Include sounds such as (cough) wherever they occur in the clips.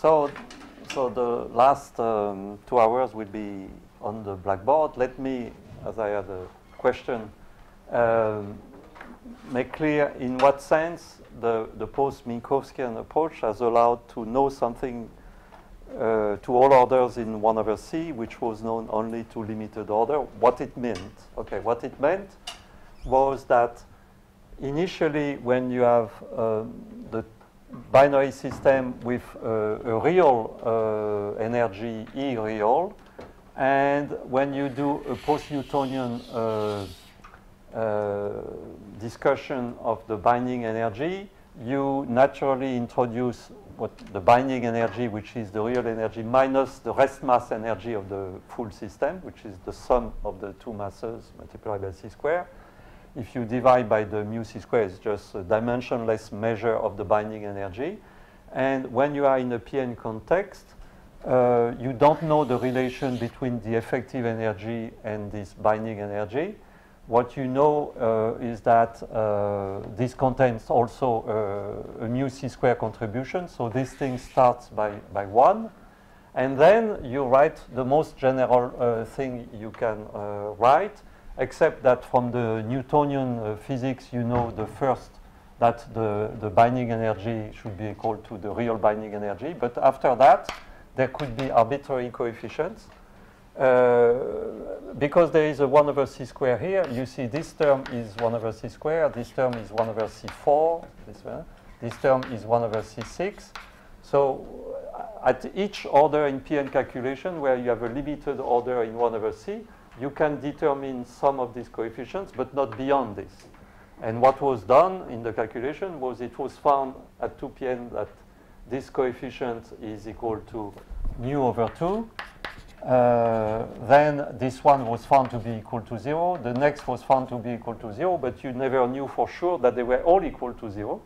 So, so the last um, two hours will be on the blackboard. Let me, as I had a question, um, make clear in what sense the, the post-Minkowskian approach has allowed to know something uh, to all orders in 1 over c, which was known only to limited order. What it meant, okay, what it meant was that initially when you have um, the binary system with a real uh, energy E real, and when you do a post-Newtonian uh, uh, discussion of the binding energy, you naturally introduce what the binding energy, which is the real energy, minus the rest mass energy of the full system, which is the sum of the two masses multiplied by c squared. If you divide by the mu c squared, it's just a dimensionless measure of the binding energy. And when you are in a PN context, uh, you don't know the relation between the effective energy and this binding energy. What you know uh, is that uh, this contains also uh, a mu c square contribution. So this thing starts by, by 1. And then you write the most general uh, thing you can uh, write, except that from the Newtonian uh, physics, you know the first that the, the binding energy should be equal to the real binding energy. But after that, there could be arbitrary coefficients. Uh, because there is a 1 over c square here, you see this term is 1 over c square, this term is 1 over c4, this one, this term is 1 over c6. So uh, at each order in PN calculation where you have a limited order in 1 over c, you can determine some of these coefficients, but not beyond this. And what was done in the calculation was it was found at 2pn that this coefficient is equal to mu over 2. Uh, then this one was found to be equal to 0. The next was found to be equal to 0, but you never knew for sure that they were all equal to 0.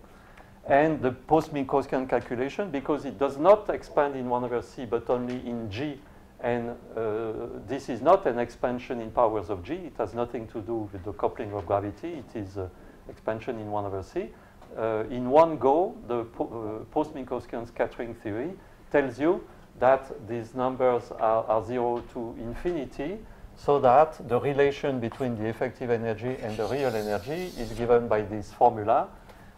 And the post-Minkowskian calculation, because it does not expand in 1 over c, but only in g, and uh, this is not an expansion in powers of g. It has nothing to do with the coupling of gravity. It is uh, expansion in 1 over c. Uh, in one go, the po uh, post-Minkowskian scattering theory tells you that these numbers are, are 0 to infinity, so that the relation between the effective energy and the real energy is given by this formula,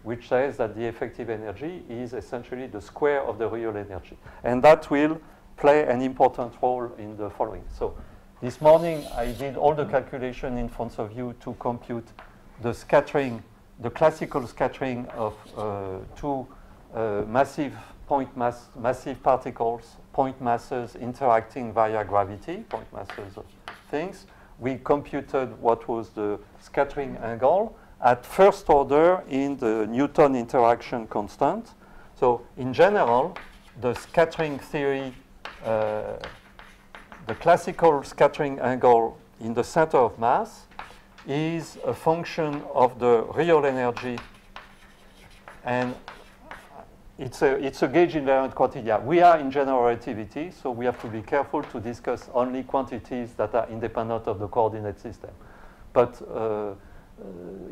which says that the effective energy is essentially the square of the real energy. And that will play an important role in the following. So this morning, I did all the calculation in front of you to compute the scattering, the classical scattering of uh, two uh, massive point mass, massive particles, point masses interacting via gravity, point masses of things. We computed what was the scattering angle at first order in the Newton interaction constant. So in general, the scattering theory, uh, the classical scattering angle in the center of mass is a function of the real energy and it's a, it's a gauge invariant quantity. We are in general relativity, so we have to be careful to discuss only quantities that are independent of the coordinate system. But uh,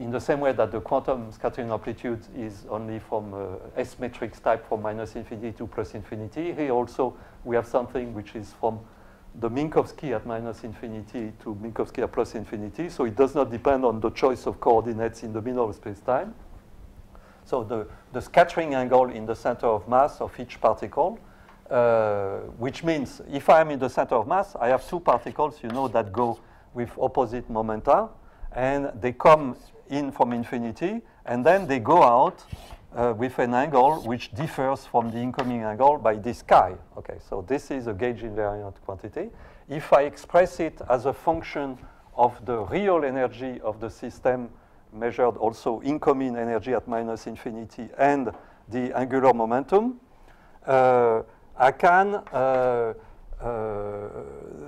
in the same way that the quantum scattering amplitude is only from uh, S matrix type from minus infinity to plus infinity, here also we have something which is from the Minkowski at minus infinity to Minkowski at plus infinity, so it does not depend on the choice of coordinates in the middle of space-time. So the, the scattering angle in the center of mass of each particle, uh, which means if I'm in the center of mass, I have two particles, you know, that go with opposite momenta, and they come in from infinity, and then they go out uh, with an angle which differs from the incoming angle by this chi. Okay, so this is a gauge invariant quantity. If I express it as a function of the real energy of the system measured also incoming energy at minus infinity and the angular momentum, uh, I can, uh, uh,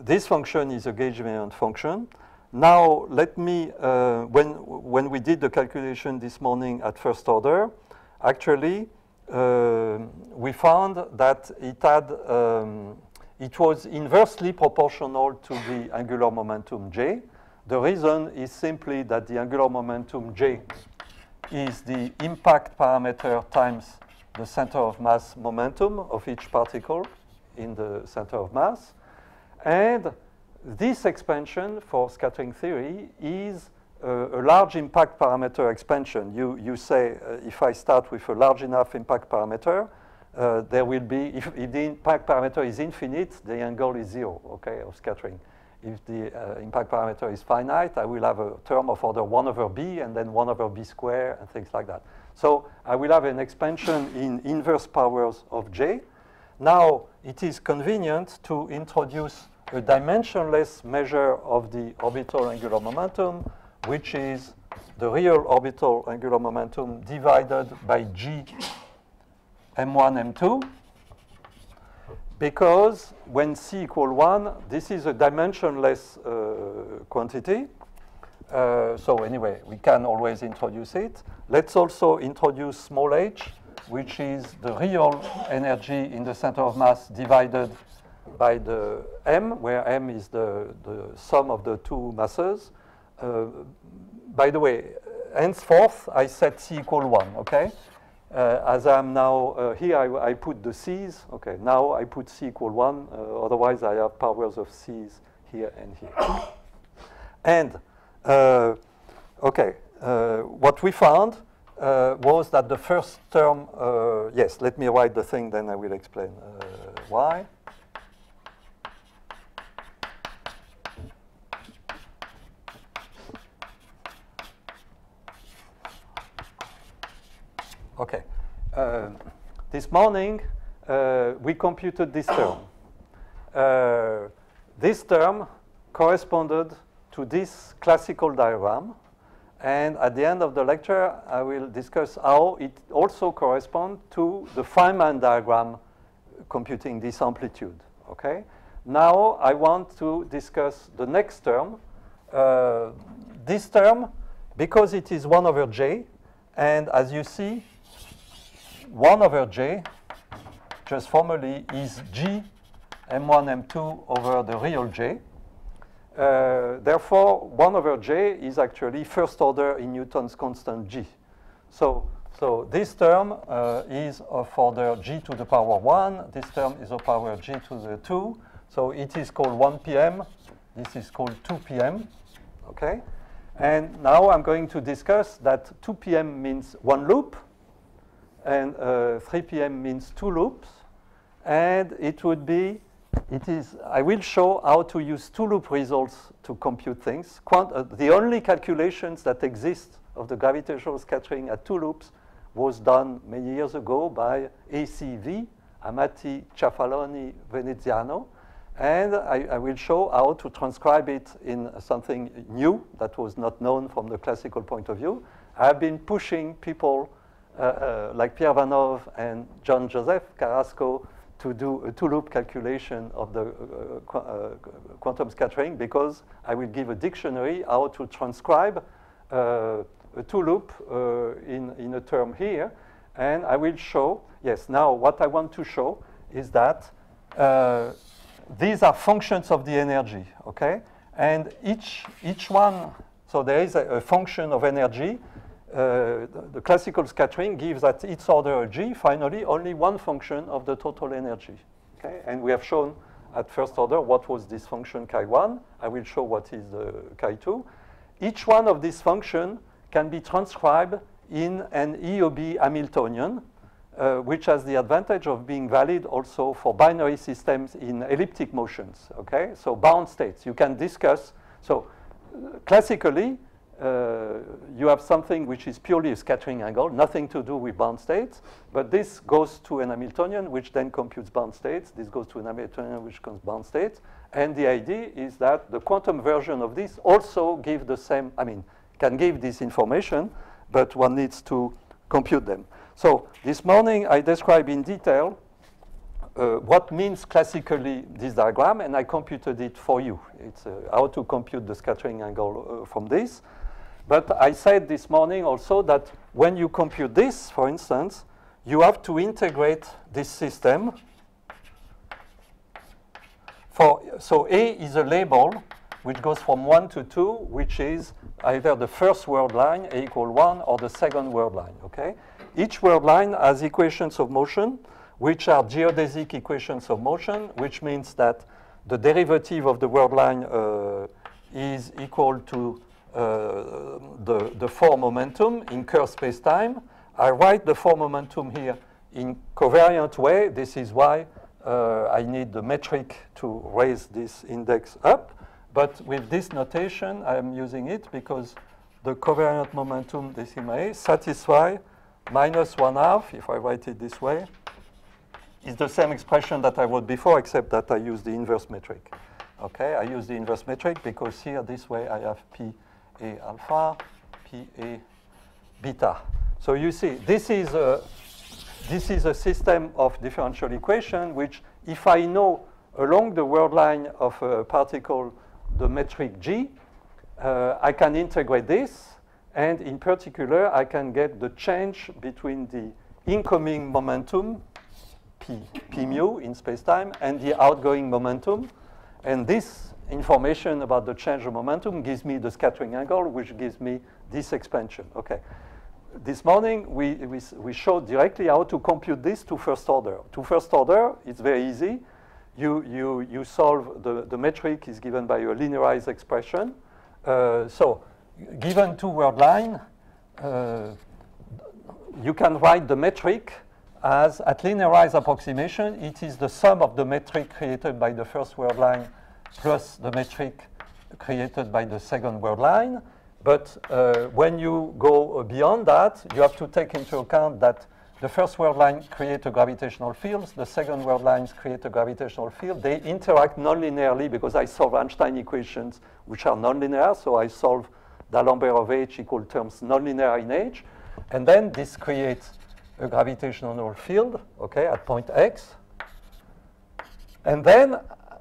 this function is a gauge invariant function. Now, let me, uh, when, when we did the calculation this morning at first order, actually, uh, we found that it had, um, it was inversely proportional to the angular momentum J. The reason is simply that the angular momentum J is the impact parameter times the center of mass momentum of each particle in the center of mass. And this expansion for scattering theory is a large impact parameter expansion. You, you say, uh, if I start with a large enough impact parameter, uh, there will be, if, if, the impact parameter is infinite, the angle is zero, okay, of scattering. If the uh, impact parameter is finite, I will have a term of order 1 over b and then 1 over b squared and things like that. So I will have an expansion in inverse powers of j. Now, it is convenient to introduce a dimensionless measure of the orbital angular momentum, which is the real orbital angular momentum divided by g m1, m2, because when c equal 1, this is a dimensionless uh, quantity. Uh, so anyway, we can always introduce it. Let's also introduce small h, which is the real energy in the center of mass divided by the m, where m is the, the sum of the two masses. Uh, by the way, henceforth, I set c equal 1, okay? Uh, as I'm now uh, here, I, I, put the c's. Okay, now I put c equal 1. Uh, otherwise, I have powers of c's here and here. (coughs) and, uh, okay, uh, what we found was that the first term, yes, let me write the thing, then I will explain why. Okay. Uh, this morning, uh, we computed this term. Uh, this term corresponded to this classical diagram. And at the end of the lecture, I will discuss how it also corresponds to the Feynman diagram computing this amplitude. Okay. Now I want to discuss the next term. Uh, this term, because it is 1 over j, and as you see, 1 over j, just formally, is g m1, m2 over the real j. Uh, therefore, 1 over j is actually first order in Newton's constant g. So, so this term uh, is of order g to the power 1. This term is of power g to the 2. So it is called 1 pm. This is called 2 pm. Okay? And now I'm going to discuss that 2 pm means one loop and uh, 3 p.m. means two loops. And it would be, it is, I will show how to use two loop results to compute things. Quant uh, the only calculations that exist of the gravitational scattering at two loops was done many years ago by ACV, Amati, Ciafaloni, Veneziano. And I, I, will show how to transcribe it in something new that was not known from the classical point of view. I've been pushing people Uh, uh, like Pierre Vanhove and John Joseph Carrasco to do a two-loop calculation of the uh, qu uh, quantum scattering because I will give a dictionary how to transcribe a two-loop in, in a term here. And I will show, yes, now what I want to show is that uh, these are functions of the energy, okay? And each, each one, so there is a, a function of energy uh, the classical scattering gives at its order g, finally, only one function of the total energy. Okay? And we have shown at first order what was this function chi1. I will show what is the chi2. Each one of these functions can be transcribed in an EOB Hamiltonian, uh, which has the advantage of being valid also for binary systems in elliptic motions. Okay, so bound states you can discuss. So uh, classically, uh, you have something which is purely a scattering angle, nothing to do with bound states, but this goes to an Hamiltonian, which then computes bound states. This goes to an Hamiltonian, which computes bound states. And the idea is that the quantum version of this also give the same, I mean, can give this information, but one needs to compute them. So this morning I describe in detail uh, what means classically this diagram, and I computed it for you. It's uh, how to compute the scattering angle uh, from this. But I said this morning also that when you compute this, for instance, you have to integrate this system. For, so A is a label which goes from 1 to 2, which is either the first world line, A equal 1, or the second world line, okay? each world line has equations of motion, which are geodesic equations of motion, which means that the derivative of the world line uh, is equal to the, the four momentum in curved space-time. I write the four momentum here in covariant way. This is why uh, I need the metric to raise this index up. But with this notation, I'm using it because the covariant momentum decima satisfy minus one half, if I write it this way, is the same expression that I wrote before, except that I use the inverse metric. Okay, I use the inverse metric because here, this way, I have P A alpha, P A beta. So you see, this is a, this is a system of differential equation which, if I know along the world line of a particle the metric G, uh, I can integrate this, and in particular, I can get the change between the incoming momentum, P, P mu in space-time, and the outgoing momentum. And this information about the change of momentum gives me the scattering angle, which gives me this expansion. Okay. This morning, we, we, we showed directly how to compute this to first order. To first order, it's very easy. You, you, you solve, the, the metric is given by a linearized expression. Uh, so given two world line, uh, you can write the metric as at linearized approximation, it is the sum of the metric created by the first world line plus the metric created by the second world line. But uh, when you go beyond that, you have to take into account that the first world line create a gravitational field, the second world lines create a gravitational field. They interact nonlinearly because I solve Einstein equations which are nonlinear, so I solve D'Alembert of H equal terms nonlinear in H. And then this creates a gravitational field, okay, at point X. And then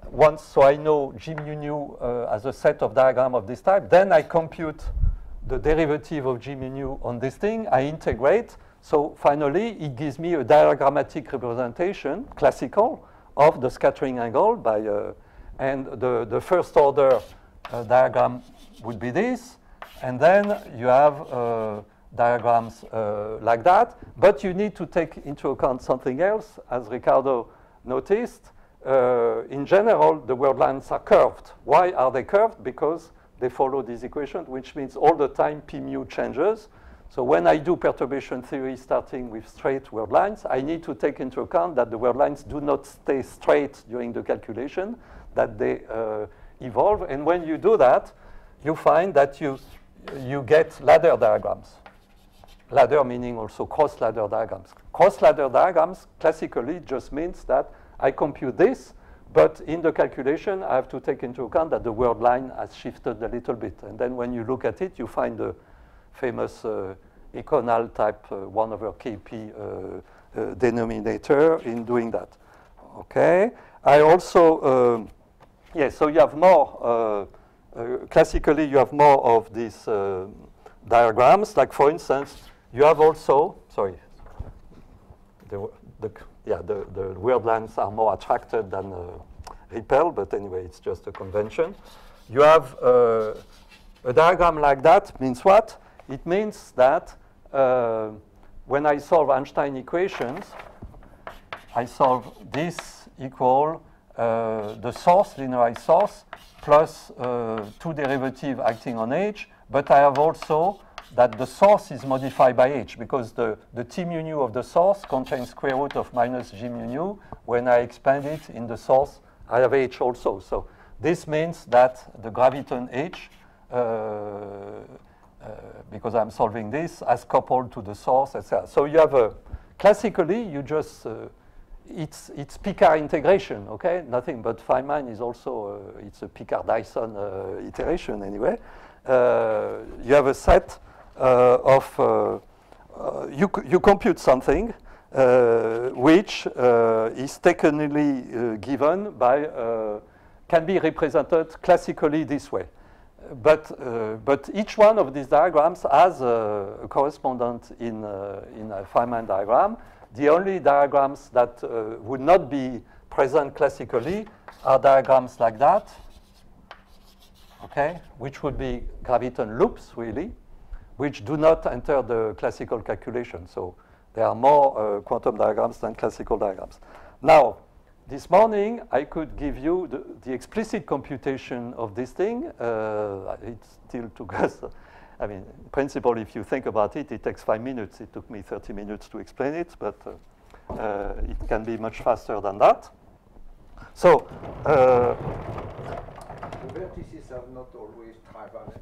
once, so I know G mu nu uh, as a set of diagram of this type, then I compute the derivative of G mu nu on this thing, I integrate, so finally, it gives me a diagrammatic representation, classical, of the scattering angle by, uh, and the, the first order uh, diagram would be this, and then you have uh, diagrams uh, like that, but you need to take into account something else, as Ricardo noticed. Uh, in general, the world lines are curved. Why are they curved? Because they follow this equation, which means all the time P mu changes. So when I do perturbation theory starting with straight world lines, I need to take into account that the world lines do not stay straight during the calculation, that they uh, evolve. And when you do that, you find that you, you get ladder diagrams. Ladder meaning also cross ladder diagrams. Cross ladder diagrams classically just means that I compute this, but in the calculation, I have to take into account that the world line has shifted a little bit. And then when you look at it, you find the famous uh, eikonal type uh, 1 over kp uh, denominator in doing that. Okay. I also, um, yeah, so you have more, classically you have more of these diagrams. Like for instance, you have also, sorry, the, the, yeah, the, the world lines are more attracted than uh, repelled, but anyway, it's just a convention. You have uh, a diagram like that means what? It means that uh, when I solve Einstein equations, I solve this equal uh, the source, linearized source, plus uh, two derivative acting on H, but I have also that the source is modified by H because the, the T mu nu of the source contains square root of minus G mu nu. When I expand it in the source, I have H also. So this means that the graviton H uh, uh, because I'm solving this as coupled to the source, etc. So you have a, classically, you just, uh, it's, it's Picard integration, okay? Nothing but Feynman is also, uh, it's a Picard-Dyson uh, iteration anyway. Uh, you have a set Uh, of, uh, uh, you, you compute something which is technically given by, can be represented classically this way but, uh, but each one of these diagrams has a, a correspondent in, uh, in a Feynman diagram. The only diagrams that uh, would not be present classically are diagrams like that, okay, which would be graviton loops, really, which do not enter the classical calculation. So there are more uh, quantum diagrams than classical diagrams. Now, this morning, I could give you the, the explicit computation of this thing. Uh, it still took us, (laughs) I mean, in principle, if you think about it, it takes five minutes. It took me 30 minutes to explain it, but uh, uh, it can be much faster than that. So, uh, the vertices are not always trivalent.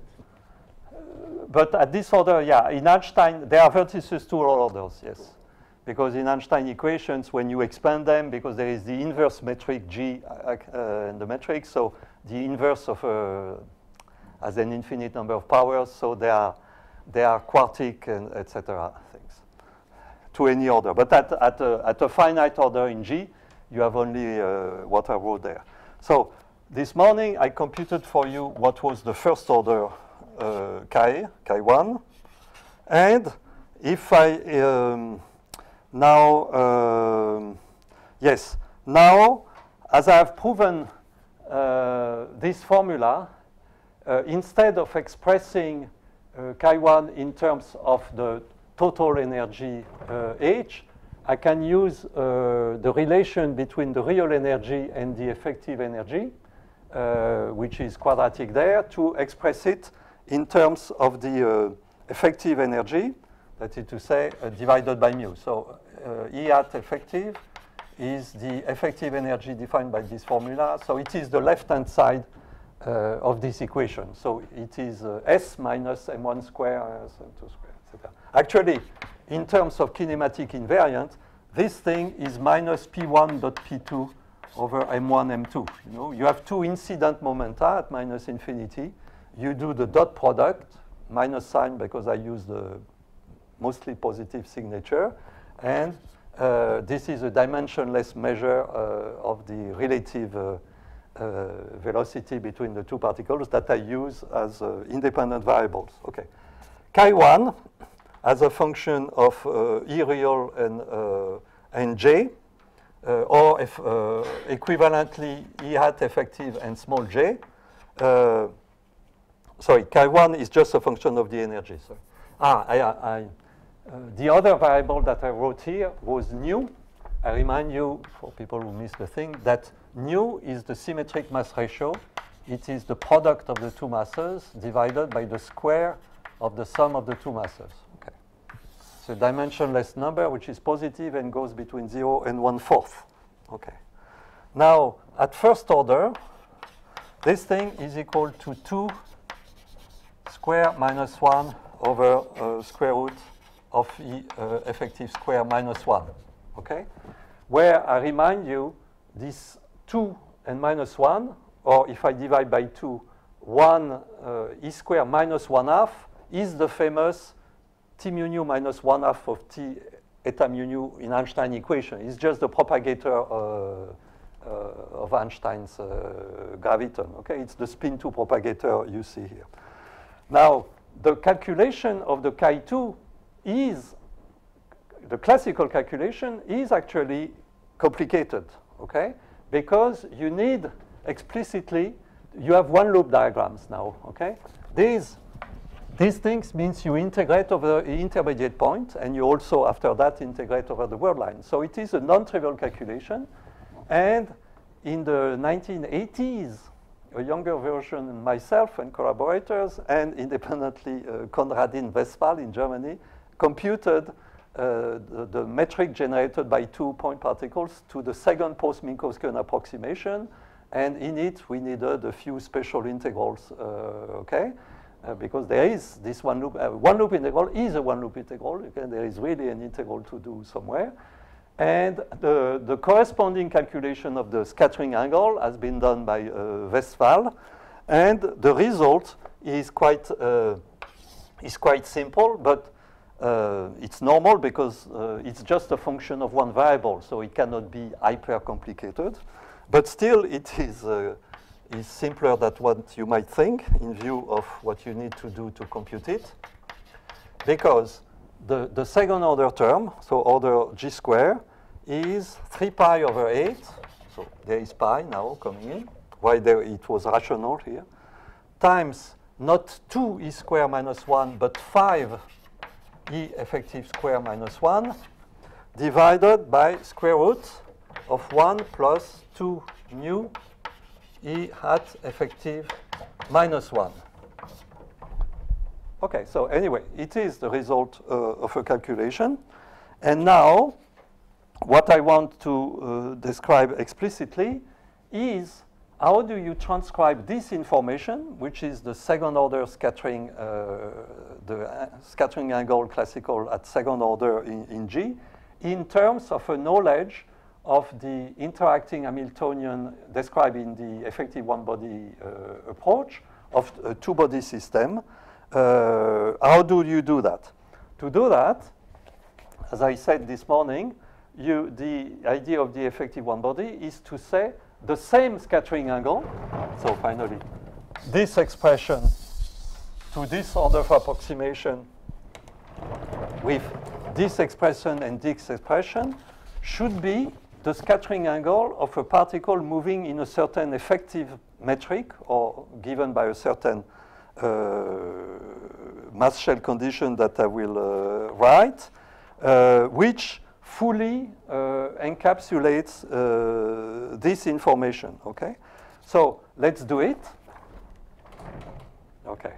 But at this order, yeah, in Einstein, there are vertices to all orders, yes. Because in Einstein equations, when you expand them, because there is the inverse metric G uh, uh, in the matrix, so the inverse of uh, as an infinite number of powers, so they are, are quartic and etc. things to any order. But at, at, a, at a finite order in G, you have only uh, what I wrote there. So this morning, I computed for you what was the first order chi, chi1. And if I um, now, um, yes, now, as I have proven uh, this formula, uh, instead of expressing uh, chi1 in terms of the total energy uh, H, I can use uh, the relation between the real energy and the effective energy, uh, which is quadratic there, to express it in terms of the uh, effective energy, that is to say, uh, divided by mu. So uh, E hat effective is the effective energy defined by this formula. So it is the left-hand side uh, of this equation. So it is uh, S minus m1 square, uh, m2 square, etc. Actually, in terms of kinematic invariant, this thing is minus P1 dot P2 over M1, M2. You know, you have two incident momenta at minus infinity. You do the dot product, minus sign because I use the mostly positive signature. And uh, this is a dimensionless measure uh, of the relative uh, uh, velocity between the two particles that I use as uh, independent variables. Okay. Chi1 as a function of uh, E real and, and J, or if, equivalently E hat effective and small j, sorry, chi1 is just a function of the energy. Sorry. Ah, I, I, uh, the other variable that I wrote here was nu. I remind you, for people who miss the thing, that nu is the symmetric mass ratio. It is the product of the two masses divided by the square of the sum of the two masses. Okay. It's a dimensionless number which is positive and goes between 0 and 1 fourth. Okay. Now, at first order, this thing is equal to 2 square minus 1 over uh, square root of E uh, effective square minus 1. Okay? Where I remind you, this 2 and minus 1, or if I divide by 2, 1 uh, E square minus 1 half is the famous T mu nu minus 1 half of T eta mu nu in Einstein equation. It's just the propagator uh, uh, of Einstein's uh, graviton. Okay, it's the spin 2 propagator you see here. Now, the calculation of the chi2 is, the classical calculation is actually complicated, okay? Because you need explicitly, you have one loop diagrams now, okay? These, these things means you integrate over the intermediate point and you also, after that, integrate over the world line. So it is a non-trivial calculation. And in the 1980s, a younger version myself and collaborators, and independently uh, Konradin Westpfahl in Germany, computed uh, the, the, metric generated by two point particles to the second post-Minkowskian approximation. And in it, we needed a few special integrals, uh, okay? Uh, because there is this one loop, uh, one loop integral is a one loop integral. Okay? There is really an integral to do somewhere. And the, the corresponding calculation of the scattering angle has been done by uh, Westpfahl. And the result is quite, uh, is quite simple, but uh, it's normal because uh, it's just a function of one variable, so it cannot be hyper complicated. But still, it is, uh, is simpler than what you might think in view of what you need to do to compute it. Because the, the second order term, so order g square, is 3 pi over 8. So there is pi now coming in. Why there it was rational here. Times not 2 e square minus 1, but 5 e effective square minus 1 divided by square root of 1 plus 2 mu E hat effective minus 1. Okay, so anyway, it is the result uh, of a calculation. And now, what I want to uh, describe explicitly is how do you transcribe this information, which is the second order scattering, uh, the uh, scattering angle classical at second order in, in G, in terms of a knowledge of the interacting Hamiltonian described in the effective one-body uh, approach of a two-body system. Uh, how do you do that? To do that, as I said this morning, you, the idea of the effective one-body is to say the same scattering angle. So finally, this expression to this order of approximation with this expression and this expression should be the scattering angle of a particle moving in a certain effective metric or given by a certain mass shell condition that I will uh, write, uh, which fully uh, encapsulates uh, this information, okay? So let's do it. Okay.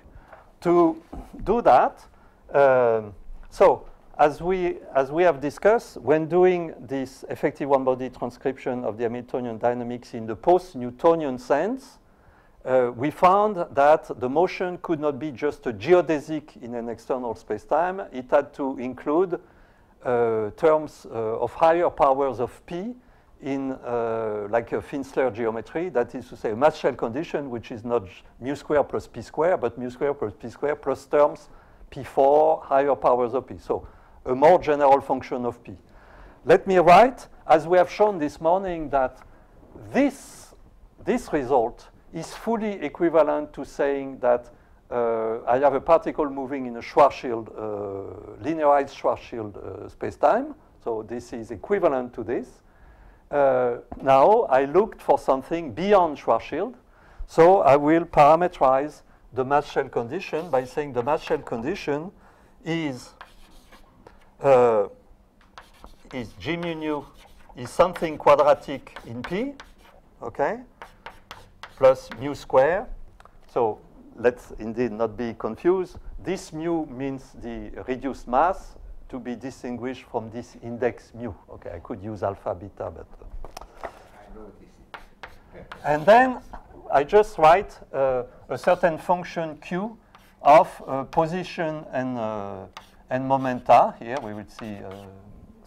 To do that, um, so as we, as we have discussed, when doing this effective one-body transcription of the Hamiltonian dynamics in the post-Newtonian sense, uh, we found that the motion could not be just a geodesic in an external spacetime. It had to include uh, terms uh, of higher powers of P in uh, like a Finsler geometry, that is to say a mass shell condition, which is not mu square plus P square, but mu square plus P square plus terms P4 higher powers of P. So a more general function of P. Let me write, as we have shown this morning, that this, this result is fully equivalent to saying that uh, I have a particle moving in a Schwarzschild, uh, linearized Schwarzschild uh, spacetime. So this is equivalent to this. Uh, now I looked for something beyond Schwarzschild. So I will parameterize the mass shell condition by saying the mass shell condition is uh, is g mu nu is something quadratic in P, okay, plus mu square. So let's indeed not be confused. This mu means the reduced mass to be distinguished from this index mu. Okay, I could use alpha, beta, but. Uh, and then I just write uh, a certain function q of uh, position and, uh, and momenta. Here we will see uh,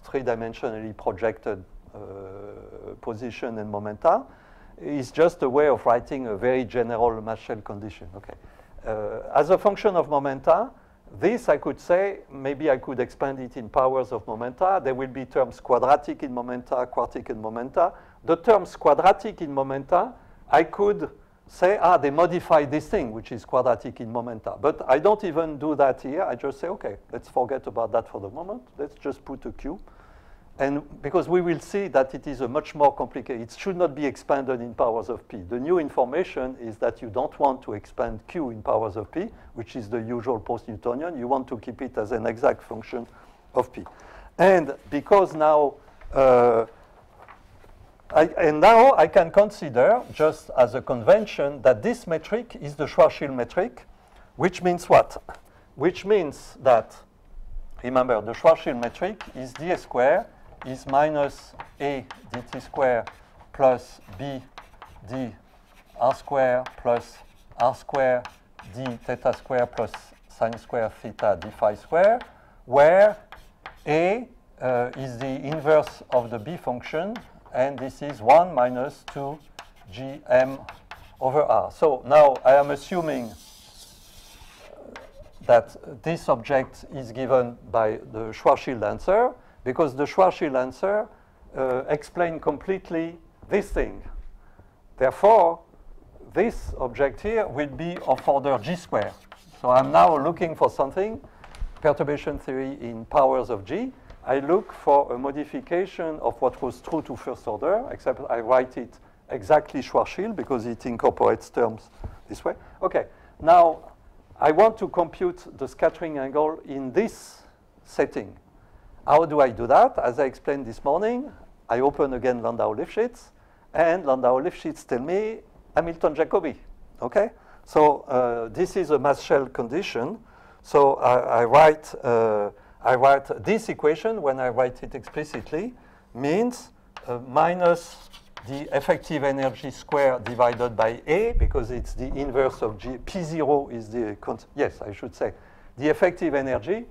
three-dimensionally projected uh, position and momenta. It's just a way of writing a very general mass shell condition. Okay. Uh, as a function of momenta, this I could say, maybe I could expand it in powers of momenta. There will be terms quadratic in momenta, quartic in momenta. The terms quadratic in momenta, I could say, ah, they modify this thing, which is quadratic in momenta. But I don't even do that here. I just say, okay, let's forget about that for the moment. Let's just put a Q. And because we will see that it is a much more complicated, it should not be expanded in powers of P. The new information is that you don't want to expand Q in powers of P, which is the usual post-Newtonian. You want to keep it as an exact function of P. And because now, uh, I, and now I can consider, just as a convention, that this metric is the Schwarzschild metric, which means what? Which means that, remember, the Schwarzschild metric is d square is minus a dt square plus b d r square plus r square d theta square plus sine square theta d phi square, where a uh, is the inverse of the b function, and this is 1 minus 2 gm over r. So now I am assuming that this object is given by the Schwarzschild answer, because the Schwarzschild answer uh, completely this thing. Therefore, this object here will be of order g squared. So I'm now looking for something, perturbation theory in powers of g. I look for a modification of what was true to first order, except I write it exactly Schwarzschild because it incorporates terms this way. Okay, now I want to compute the scattering angle in this setting. How do I do that? As I explained this morning, I open again Landau-Lifshitz, and Landau-Lifshitz tell me Hamilton-Jacobi, okay? So uh, this is a mass shell condition. So I, I write, uh, I write this equation, when I write it explicitly, means uh, minus the effective energy square divided by A, because it's the inverse of G. P0 is the, yes, I should say, the effective energy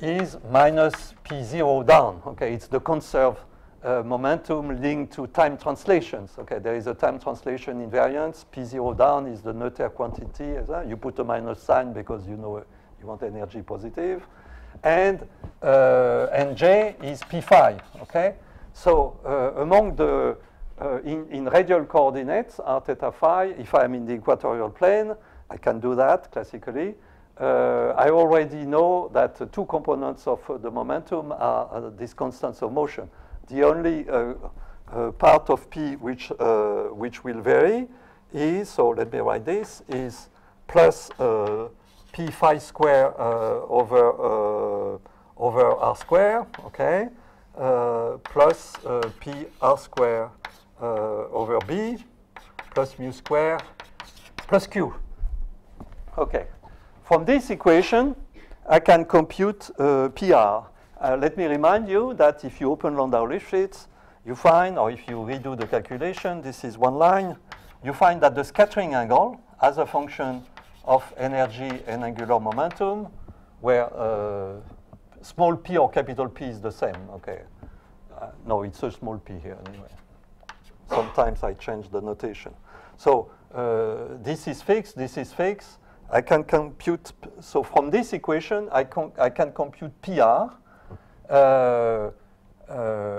is minus P0 down. Okay, it's the conserved uh, momentum linked to time translations. Okay, there is a time translation invariance. P0 down is the Noether quantity. You put a minus sign because you know you want energy positive. And, uh, is P phi, okay? So uh, among the, uh, in, in radial coordinates, r theta phi, if I'm in the equatorial plane, I can do that classically. Uh, I already know that the two components of uh, the momentum are uh, these constants of motion. The only uh, uh, part of P which, uh, which will vary is, so let me write this, is plus P phi square over, over R square, okay, plus P R square over B, plus mu square, plus Q. Okay. From this equation, I can compute uh, PR. Uh, let me remind you that if you open Landau-Lifshitz, you find, or if you redo the calculation, this is one line, you find that the scattering angle as a function of energy and angular momentum, where uh, small p or capital P is the same, okay. Uh, no, it's a small p here anyway. Sometimes I change the notation. So uh, this is fixed, this is fixed, I can compute, so from this equation, I, can I can compute PR uh, uh,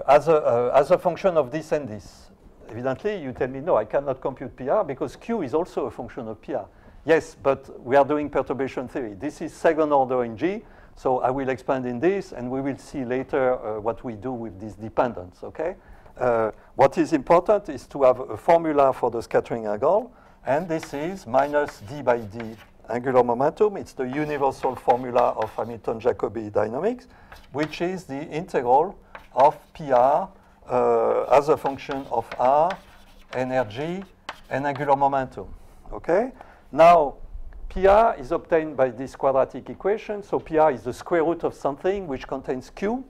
as, a, uh, as a function of this and this. Evidently, you tell me, no, I cannot compute PR because Q is also a function of PR. Yes, but we are doing perturbation theory. This is second order in G, so I will expand in this, and we will see later uh, what we do with this dependence, okay? Uh, what is important is to have a formula for the scattering angle, and this is minus d by d angular momentum. It's the universal formula of Hamilton-Jacobi dynamics, which is the integral of PR uh, as a function of R, energy, and angular momentum. Okay? Now, PR is obtained by this quadratic equation. So PR is the square root of something which contains Q.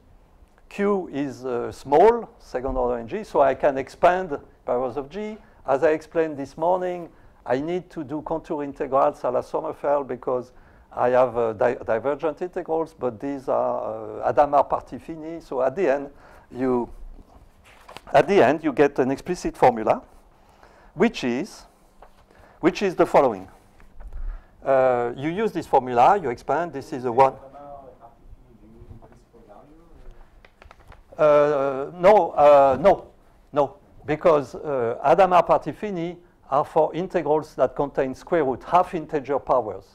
Q is uh, small, second order in G, so I can expand powers of G. As I explained this morning, I need to do contour integrals a la Sommerfeld because I have uh, di divergent integrals, but these are uh, Hadamard partie finie. So at the end, you at the end you get an explicit formula, which is which is the following. Uh, you use this formula, you expand. This is a one. Uh, no, uh, no, no, because uh, Hadamard partie finie are for integrals that contain square root, half integer powers.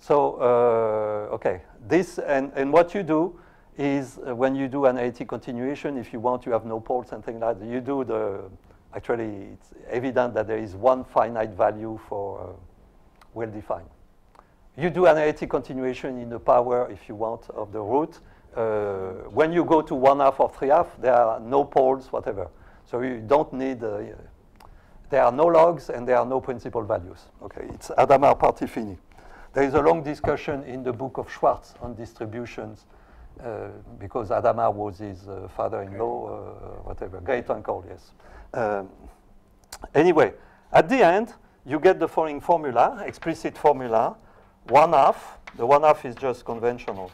So, uh, okay, this, and, and what you do is uh, when you do an AT continuation, if you want, you have no poles and things like that, you do the, actually, it's evident that there is one finite value for uh, well-defined. You do an AT continuation in the power, if you want, of the root. Uh, when you go to one half or three half, there are no poles, whatever. So you don't need uh, there are no logs and there are no principal values. Okay, it's Hadamard partie finie. There is a long discussion in the book of Schwartz on distributions uh, because Hadamard was his uh, father-in-law, uh, whatever, great uncle, yes. Um, anyway, at the end, you get the following formula, explicit formula, one half, the one half is just conventional,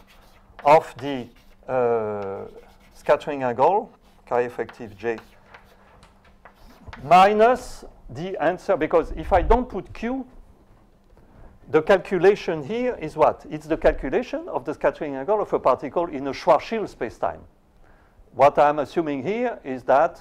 of the uh, scattering angle, chi effective J minus the answer, because if I don't put Q, the calculation here is what? It's the calculation of the scattering angle of a particle in a Schwarzschild spacetime. What I'm assuming here is that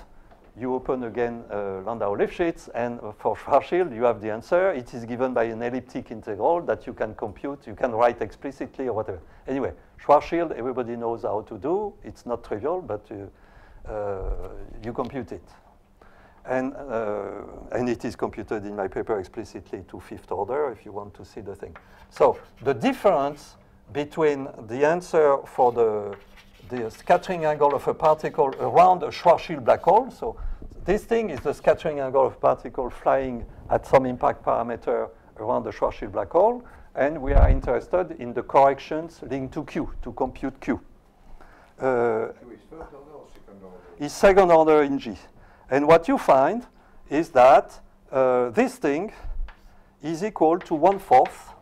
you open again uh, Landau-Lifshitz, and for Schwarzschild, you have the answer. It is given by an elliptic integral that you can compute. You can write explicitly or whatever. Anyway, Schwarzschild, everybody knows how to do. It's not trivial, but you, uh, you compute it. And, uh, and it is computed in my paper explicitly to fifth order if you want to see the thing. So the difference between the answer for the, the scattering angle of a particle around a Schwarzschild black hole. So this thing is the scattering angle of a particle flying at some impact parameter around the Schwarzschild black hole. And we are interested in the corrections linked to Q, to compute Q. Uh, is first order or second order? is second order in G. And what you find is that uh, this thing is equal to one fourth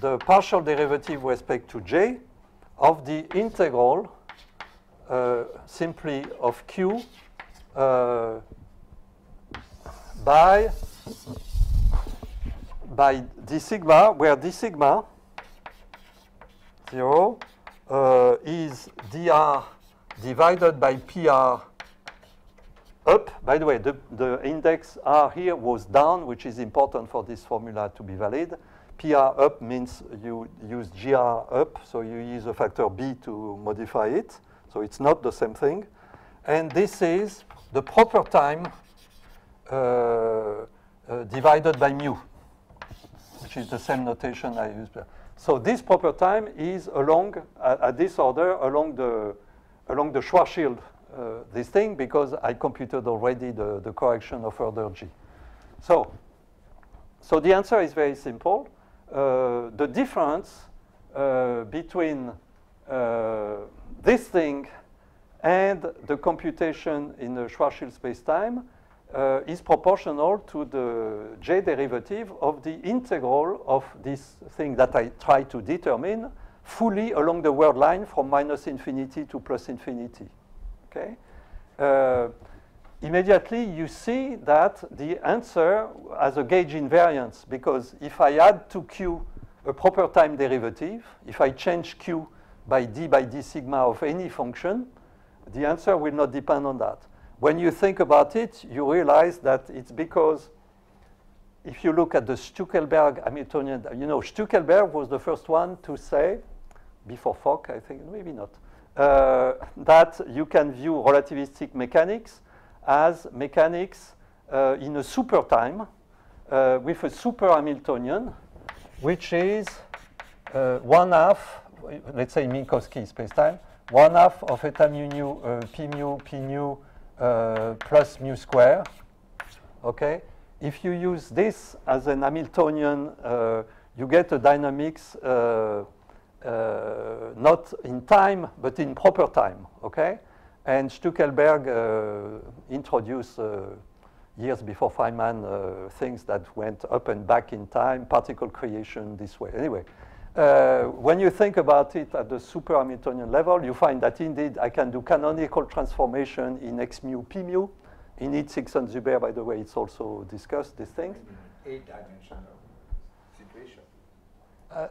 the partial derivative with respect to J of the integral uh, simply of Q uh, by by d sigma, where d sigma 0 uh, is dr divided by pr up. By the way, the, the index r here was down, which is important for this formula to be valid. pr up means you use gr up, so you use a factor b to modify it. So it's not the same thing. And this is the proper time uh, uh, divided by mu which is the same notation I used. So this proper time is along, at, at this order, along the, along the Schwarzschild, uh, this thing, because I computed already the, the correction of order G. So, so the answer is very simple. Uh, the difference uh, between uh, this thing and the computation in the Schwarzschild spacetime uh, is proportional to the j derivative of the integral of this thing that I try to determine fully along the world line from minus infinity to plus infinity. Okay? Uh, immediately you see that the answer has a gauge invariance because if I add to Q a proper time derivative, if I change Q by d by d sigma of any function, the answer will not depend on that. When you think about it, you realize that it's because if you look at the Stuckelberg Hamiltonian, you know, Stuckelberg was the first one to say, before Fock, I think, maybe not, uh, that you can view relativistic mechanics as mechanics uh, in a super time uh, with a super Hamiltonian, which is uh, one half, let's say Minkowski spacetime, one half of eta mu nu, uh, p mu, p nu plus mu square. Okay? If you use this as an Hamiltonian, you get a dynamics not in time, but in proper time. Okay? And Stuckelberg uh, introduced uh, years before Feynman uh, things that went up and back in time, particle creation this way. Anyway, uh, when you think about it at the super Hamiltonian level, you find that indeed I can do canonical transformation in x mu p mu. In Itzykson and Zuber, by the way, it's also discussed, these things. Eight dimensional. Uh,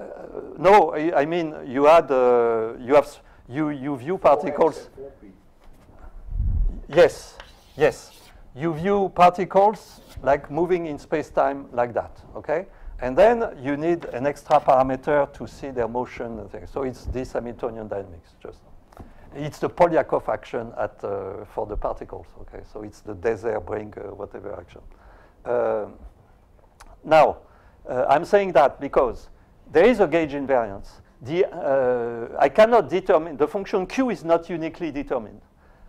no, I, I mean, you add, uh, you have, you, you view particles. 4x and 4p. Yes, yes. You view particles like moving in space-time like that, okay? And then you need an extra parameter to see their motion. and things. So it's this Hamiltonian dynamics, just. It's the Polyakov action at, uh, for the particles, okay? So it's the Deser Brink, uh, whatever action. Um, now, uh, I'm saying that because there is a gauge invariance. The, uh, I cannot determine, the function q is not uniquely determined.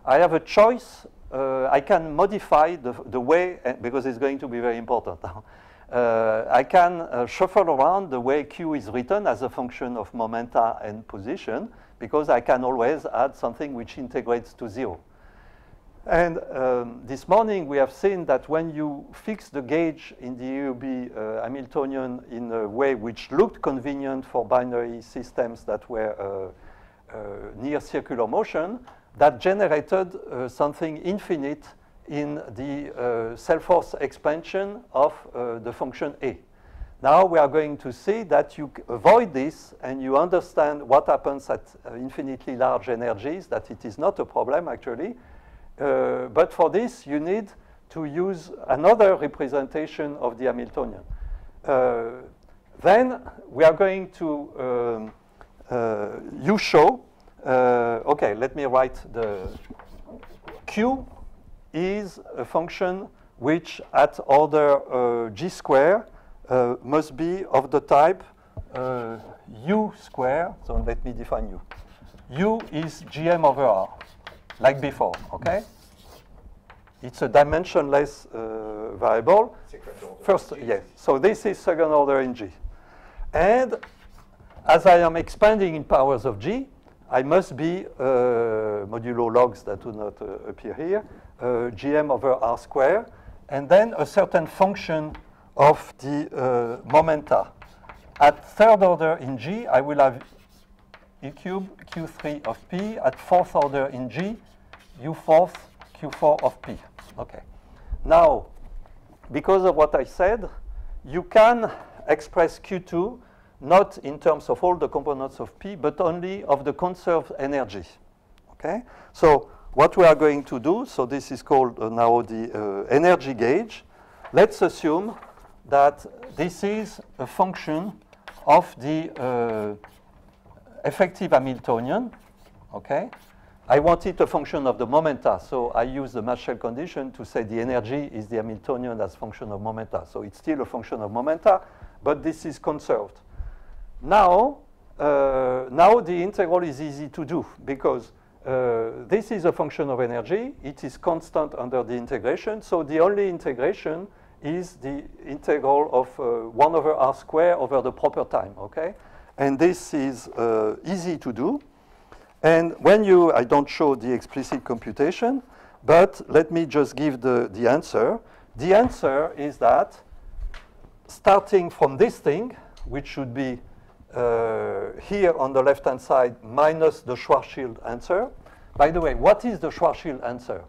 I have a choice. Uh, I can modify the, the way, uh, because it's going to be very important. (laughs) uh, I can uh, shuffle around the way q is written as a function of momenta and position, because I can always add something which integrates to zero. And um, this morning we have seen that when you fix the gauge in the EOB uh, Hamiltonian in a way which looked convenient for binary systems that were uh, uh, near circular motion, that generated uh, something infinite in the uh, self-force expansion of uh, the function A. Now we are going to see that you avoid this and you understand what happens at uh, infinitely large energies, that it is not a problem actually. Uh, but for this, you need to use another representation of the Hamiltonian. Uh, then we are going to, um, uh, you show, uh, okay, let me write the Q is a function which at order uh, g square must be of the type u square, so let me define u. u is gm over r, like before, okay? It's a dimensionless uh, variable. First, yes. So this is second order in G. And as I am expanding in powers of G, I must be uh, modulo logs that do not uh, appear here, uh, gm over r square, and then a certain function of the uh, momenta. At third order in G, I will have E cube Q3 of P. At fourth order in G, U fourth Q4 of P. Okay. Now, because of what I said, you can express Q2 not in terms of all the components of P, but only of the conserved energy. Okay? So what we are going to do, so this is called uh, now the uh, energy gauge. Let's assume that this is a function of the uh, effective Hamiltonian. Okay? I want it a function of the momenta, so I use the mass shell condition to say the energy is the Hamiltonian as function of momenta. So it's still a function of momenta, but this is conserved. Now, uh, now the integral is easy to do because uh, this is a function of energy. It is constant under the integration. So the only integration is the integral of uh, 1 over r square over the proper time, okay? And this is uh, easy to do. And when you, I don't show the explicit computation, but let me just give the, the answer. The answer is that starting from this thing, which should be uh, here on the left-hand side minus the Schwarzschild answer. By the way, what is the Schwarzschild answer?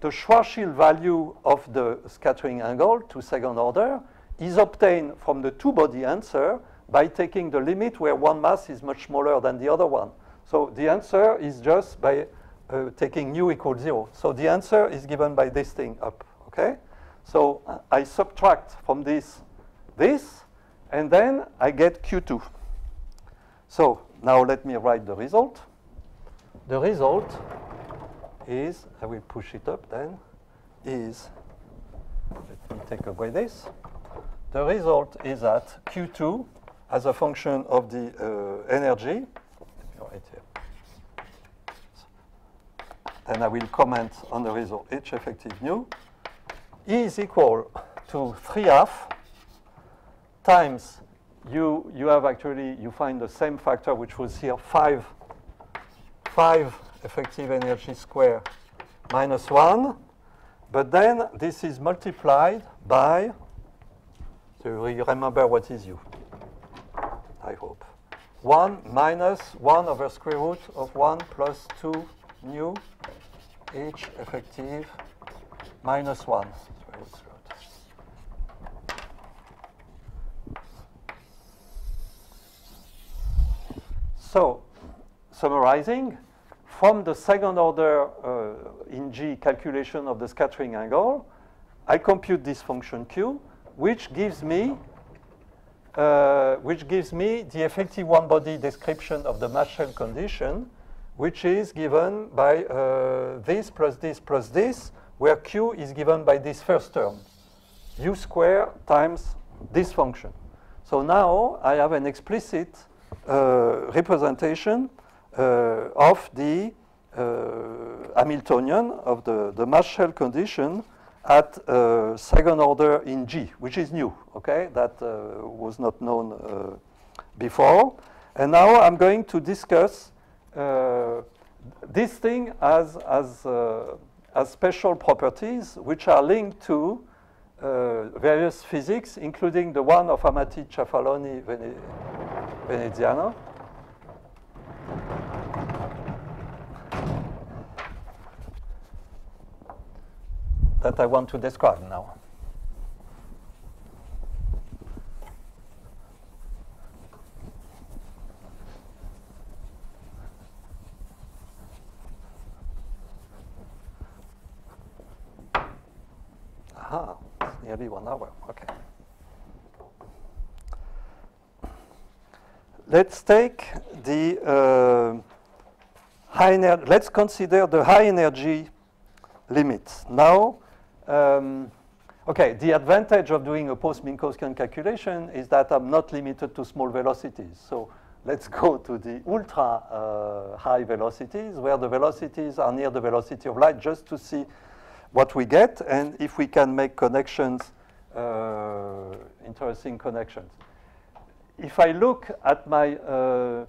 The Schwarzschild value of the scattering angle to second order is obtained from the two-body answer by taking the limit where one mass is much smaller than the other one. So the answer is just by uh, taking nu equals zero. So the answer is given by this thing up, okay? So uh, I subtract from this this, and then I get Q2. So now let me write the result. The result is, I will push it up then, is, let me take away this. The result is that Q2 as a function of the uh, energy, right here. Then I will comment on the result H effective nu is equal to 3 half times you, you have actually, you find the same factor which was here, 5, 5 effective energy square minus 1. But then this is multiplied by, so you remember what is u. 1 minus 1 over square root of 1 plus 2 nu h effective minus 1. Square root. So, summarizing, from the second order uh, in G calculation of the scattering angle, I compute this function Q, which gives me uh, which gives me the effective one-body description of the mass shell condition, which is given by uh, this plus this plus this, where Q is given by this first term, u square times this function. So now I have an explicit uh, representation uh, of the uh, Hamiltonian of the, the mass shell condition at uh, second order in G, which is new, okay? That uh, was not known uh, before. And now I'm going to discuss uh, this thing as, as, uh, as special properties which are linked to various physics, including the one of Amati Ciafaloni Vene Veneziano. That I want to describe now. Aha, it's nearly one hour. Okay. Let's take the uh, high energy. Let's consider the high energy limits. Now, um, okay, the advantage of doing a post-Minkowskian calculation is that I'm not limited to small velocities. So let's go to the ultra uh, high velocities, where the velocities are near the velocity of light, just to see what we get, and if we can make connections, uh, interesting connections. If I look at my, uh,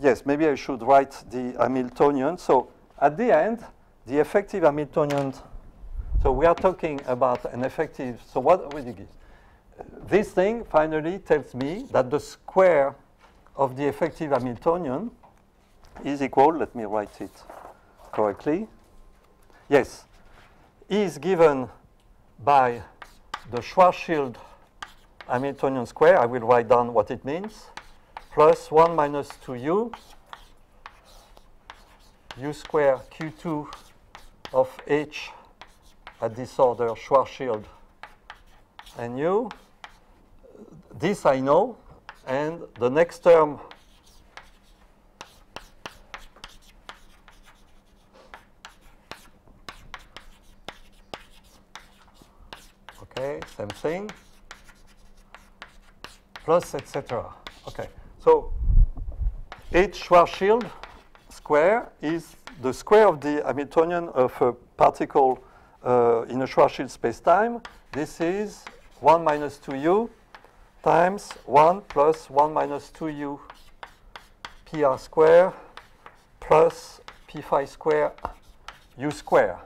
yes, maybe I should write the Hamiltonian. So at the end, the effective Hamiltonian, so we are talking about an effective, so what would you give? This thing finally tells me that the square of the effective Hamiltonian is equal, let me write it correctly. Yes, is given by the Schwarzschild Hamiltonian square. I will write down what it means. Plus 1 minus 2u, u square q2 of h at this order Schwarzschild and u. This I know, and the next term okay, same thing, plus etc. Okay, so h Schwarzschild square is the square of the Hamiltonian of a particle uh, in a Schwarzschild spacetime. This is 1 minus 2u times 1 plus 1 minus 2u pr square plus p phi square u square.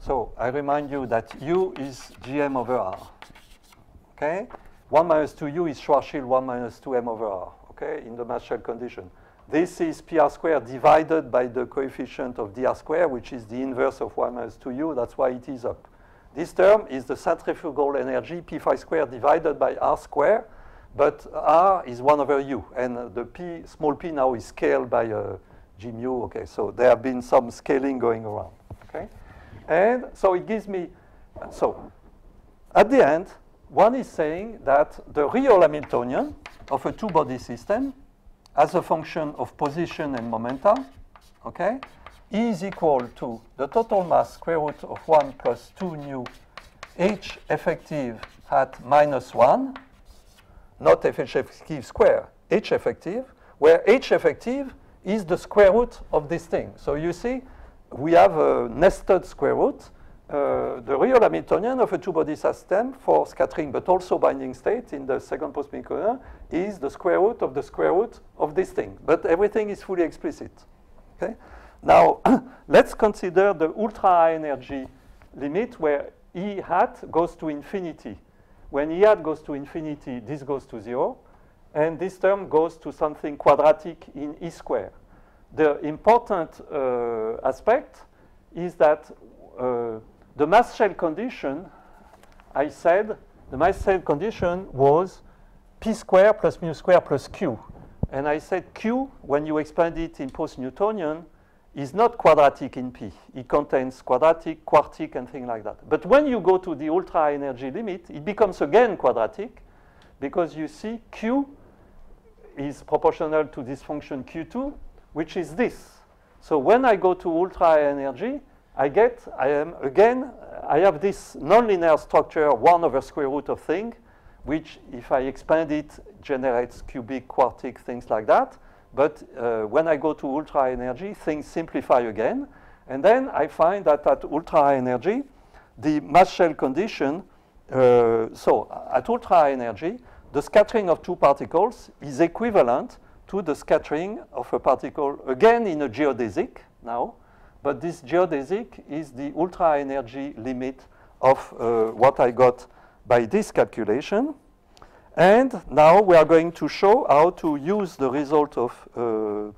So I remind you that u is gm over r. Okay? 1 minus 2u is Schwarzschild 1 minus 2m over r. Okay? In the mass shell condition. This is pr square divided by the coefficient of dr square, which is the inverse of 1 minus 2u. That's why it is up. This term is the centrifugal energy p phi square divided by r square, but r is 1 over u, and the p, small p now is scaled by uh, g mu. Okay, so there have been some scaling going around. Okay, and so it gives me, so at the end, one is saying that the real Hamiltonian of a two-body system as a function of position and momentum, okay, E is equal to the total mass square root of 1 plus 2 nu H effective at minus 1, not F effective square, H effective, where H effective is the square root of this thing. So you see, we have a nested square root, uh, the real Hamiltonian of a two-body system for scattering, but also binding state in the second post-Minkowski is the square root of the square root of this thing. But everything is fully explicit. Okay? Now, (coughs) let's consider the ultra-high energy limit where E hat goes to infinity. When E hat goes to infinity, this goes to zero, and this term goes to something quadratic in E square. The important uh, aspect is that uh, the mass shell condition, I said, the mass shell condition was p square plus mu square plus q. And I said q, when you expand it in post-Newtonian, is not quadratic in P. It contains quadratic, quartic, and things like that. But when you go to the ultra energy limit, it becomes again quadratic because you see Q is proportional to this function Q2, which is this. So when I go to ultra energy, I get, I am again, I have this nonlinear structure, 1 over square root of thing, which if I expand it, generates cubic, quartic, things like that. But uh, when I go to ultra high energy, things simplify again. And then I find that at ultra high energy, the mass shell condition, uh, so at ultra high energy, the scattering of two particles is equivalent to the scattering of a particle, again in a geodesic now, but this geodesic is the ultra energy limit of uh, what I got by this calculation. And now we are going to show how to use the result of uh,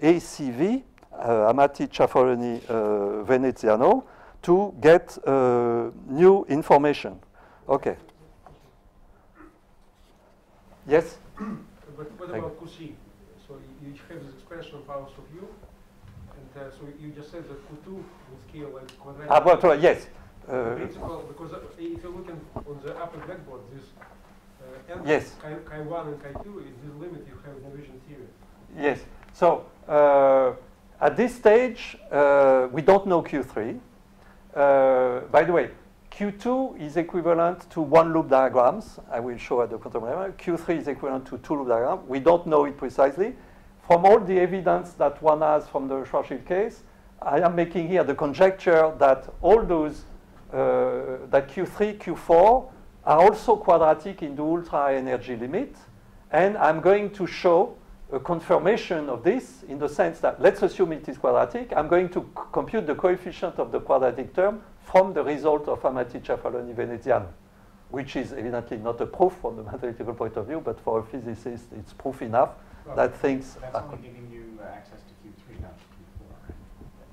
ACV, uh, Amati Ciafaloni uh, Veneziano, to get uh, new information. Okay. Yes? But what about Q So you have this expression of powers of u, uh, so you just said that Q2 will scale like quadratic. Ah, but, uh, yes. The principle, because uh, if you're looking on the upper blackboard, this uh, n Yes. chi, chi 1 and chi 2 is this limit you have the vision theory. Yes. So uh, at this stage, uh, we don't know Q3. Uh, by the way, Q2 is equivalent to one loop diagrams. I will show at the quantum level. Q3 is equivalent to two loop diagrams. We don't know it precisely. From all the evidence that one has from the Schwarzschild case, I am making here the conjecture that all those, uh, that Q3, Q4 are also quadratic in the ultra high energy limit. And I'm going to show a confirmation of this in the sense that let's assume it is quadratic. I'm going to compute the coefficient of the quadratic term from the result of Amati Ciafaloni Veneziano, which is evidently not a proof from the (laughs) mathematical point of view, but for a physicist, it's proof enough Well, that things That's only giving you uh, access to Q3, not Q4. right?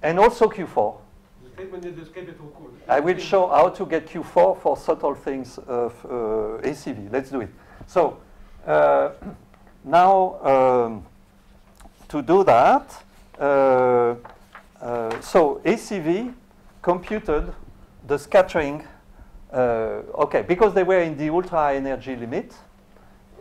And also Q4. The statement is escape to occur. I will show how to get Q4 for subtle things of uh, ACV. Let's do it. So uh, (clears throat) now um, to do that, uh, uh, so ACV computed the scattering. Uh, okay, because they were in the ultra high energy limit.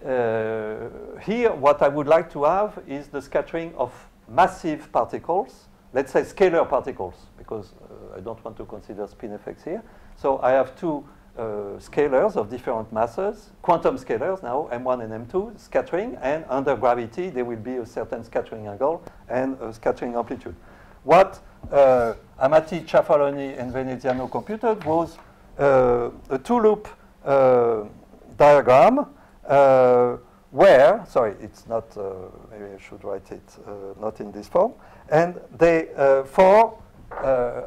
Uh, here, what I would like to have is the scattering of massive particles, let's say scalar particles, because uh, I don't want to consider spin effects here. So I have two uh, scalars of different masses, quantum scalars now, M1 and M2, scattering, and under gravity there will be a certain scattering angle and a scattering amplitude. What uh, Amati, Ciafaloni, and Veneziano computed was uh, a two-loop uh, diagram where, sorry, it's not, uh, maybe I should write it uh, not in this form, and they, uh, for, uh,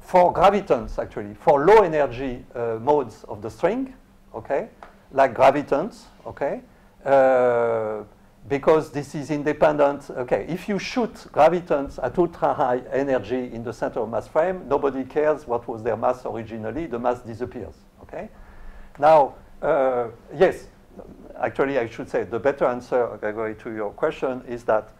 for gravitons actually, for low energy uh, modes of the string, okay, like gravitons, okay, uh, because this is independent, okay, if you shoot gravitons at ultra high energy in the center of mass frame, nobody cares what was their mass originally, the mass disappears, okay? Now, uh, yes, actually I should say the better answer, Gregory, to your question is that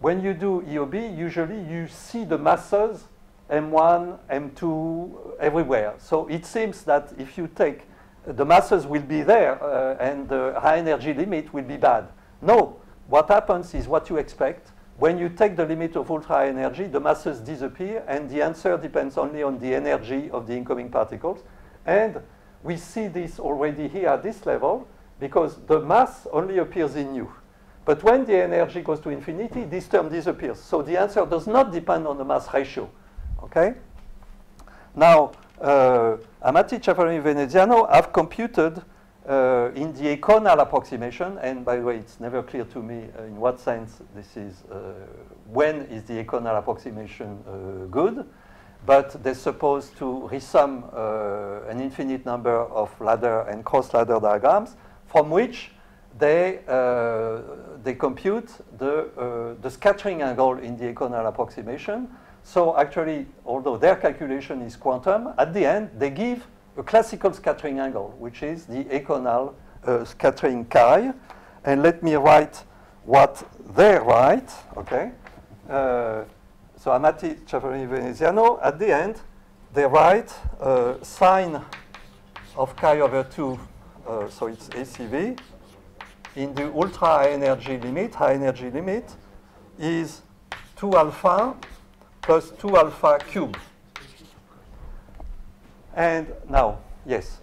when you do EOB, usually you see the masses M1, M2 everywhere. So it seems that if you take the masses will be there uh, and the high energy limit will be bad. No, what happens is what you expect. When you take the limit of ultra high energy, the masses disappear and the answer depends only on the energy of the incoming particles. And we see this already here at this level because the mass only appears in U. But when the energy goes to infinity, this term disappears. So the answer does not depend on the mass ratio. Okay? Now, uh, Amati, Ciafaloni, Veneziano have computed uh, in the eikonal approximation, and by the way, it's never clear to me uh, in what sense this is, uh, when is the eikonal approximation uh, good, but they're supposed to resum uh, an infinite number of ladder and cross ladder diagrams from which they, uh, they compute the, uh, the scattering angle in the eikonal approximation. So actually, although their calculation is quantum, at the end they give a classical scattering angle, which is the eikonal uh, scattering chi. And let me write what they write, okay? Uh, so Amati, Ciafaloni, Veneziano, at the end, they write uh, sine of chi over 2, uh, so it's ACV, in the ultra high energy limit, high energy limit, is 2 alpha plus 2 alpha cubed. And now, yes.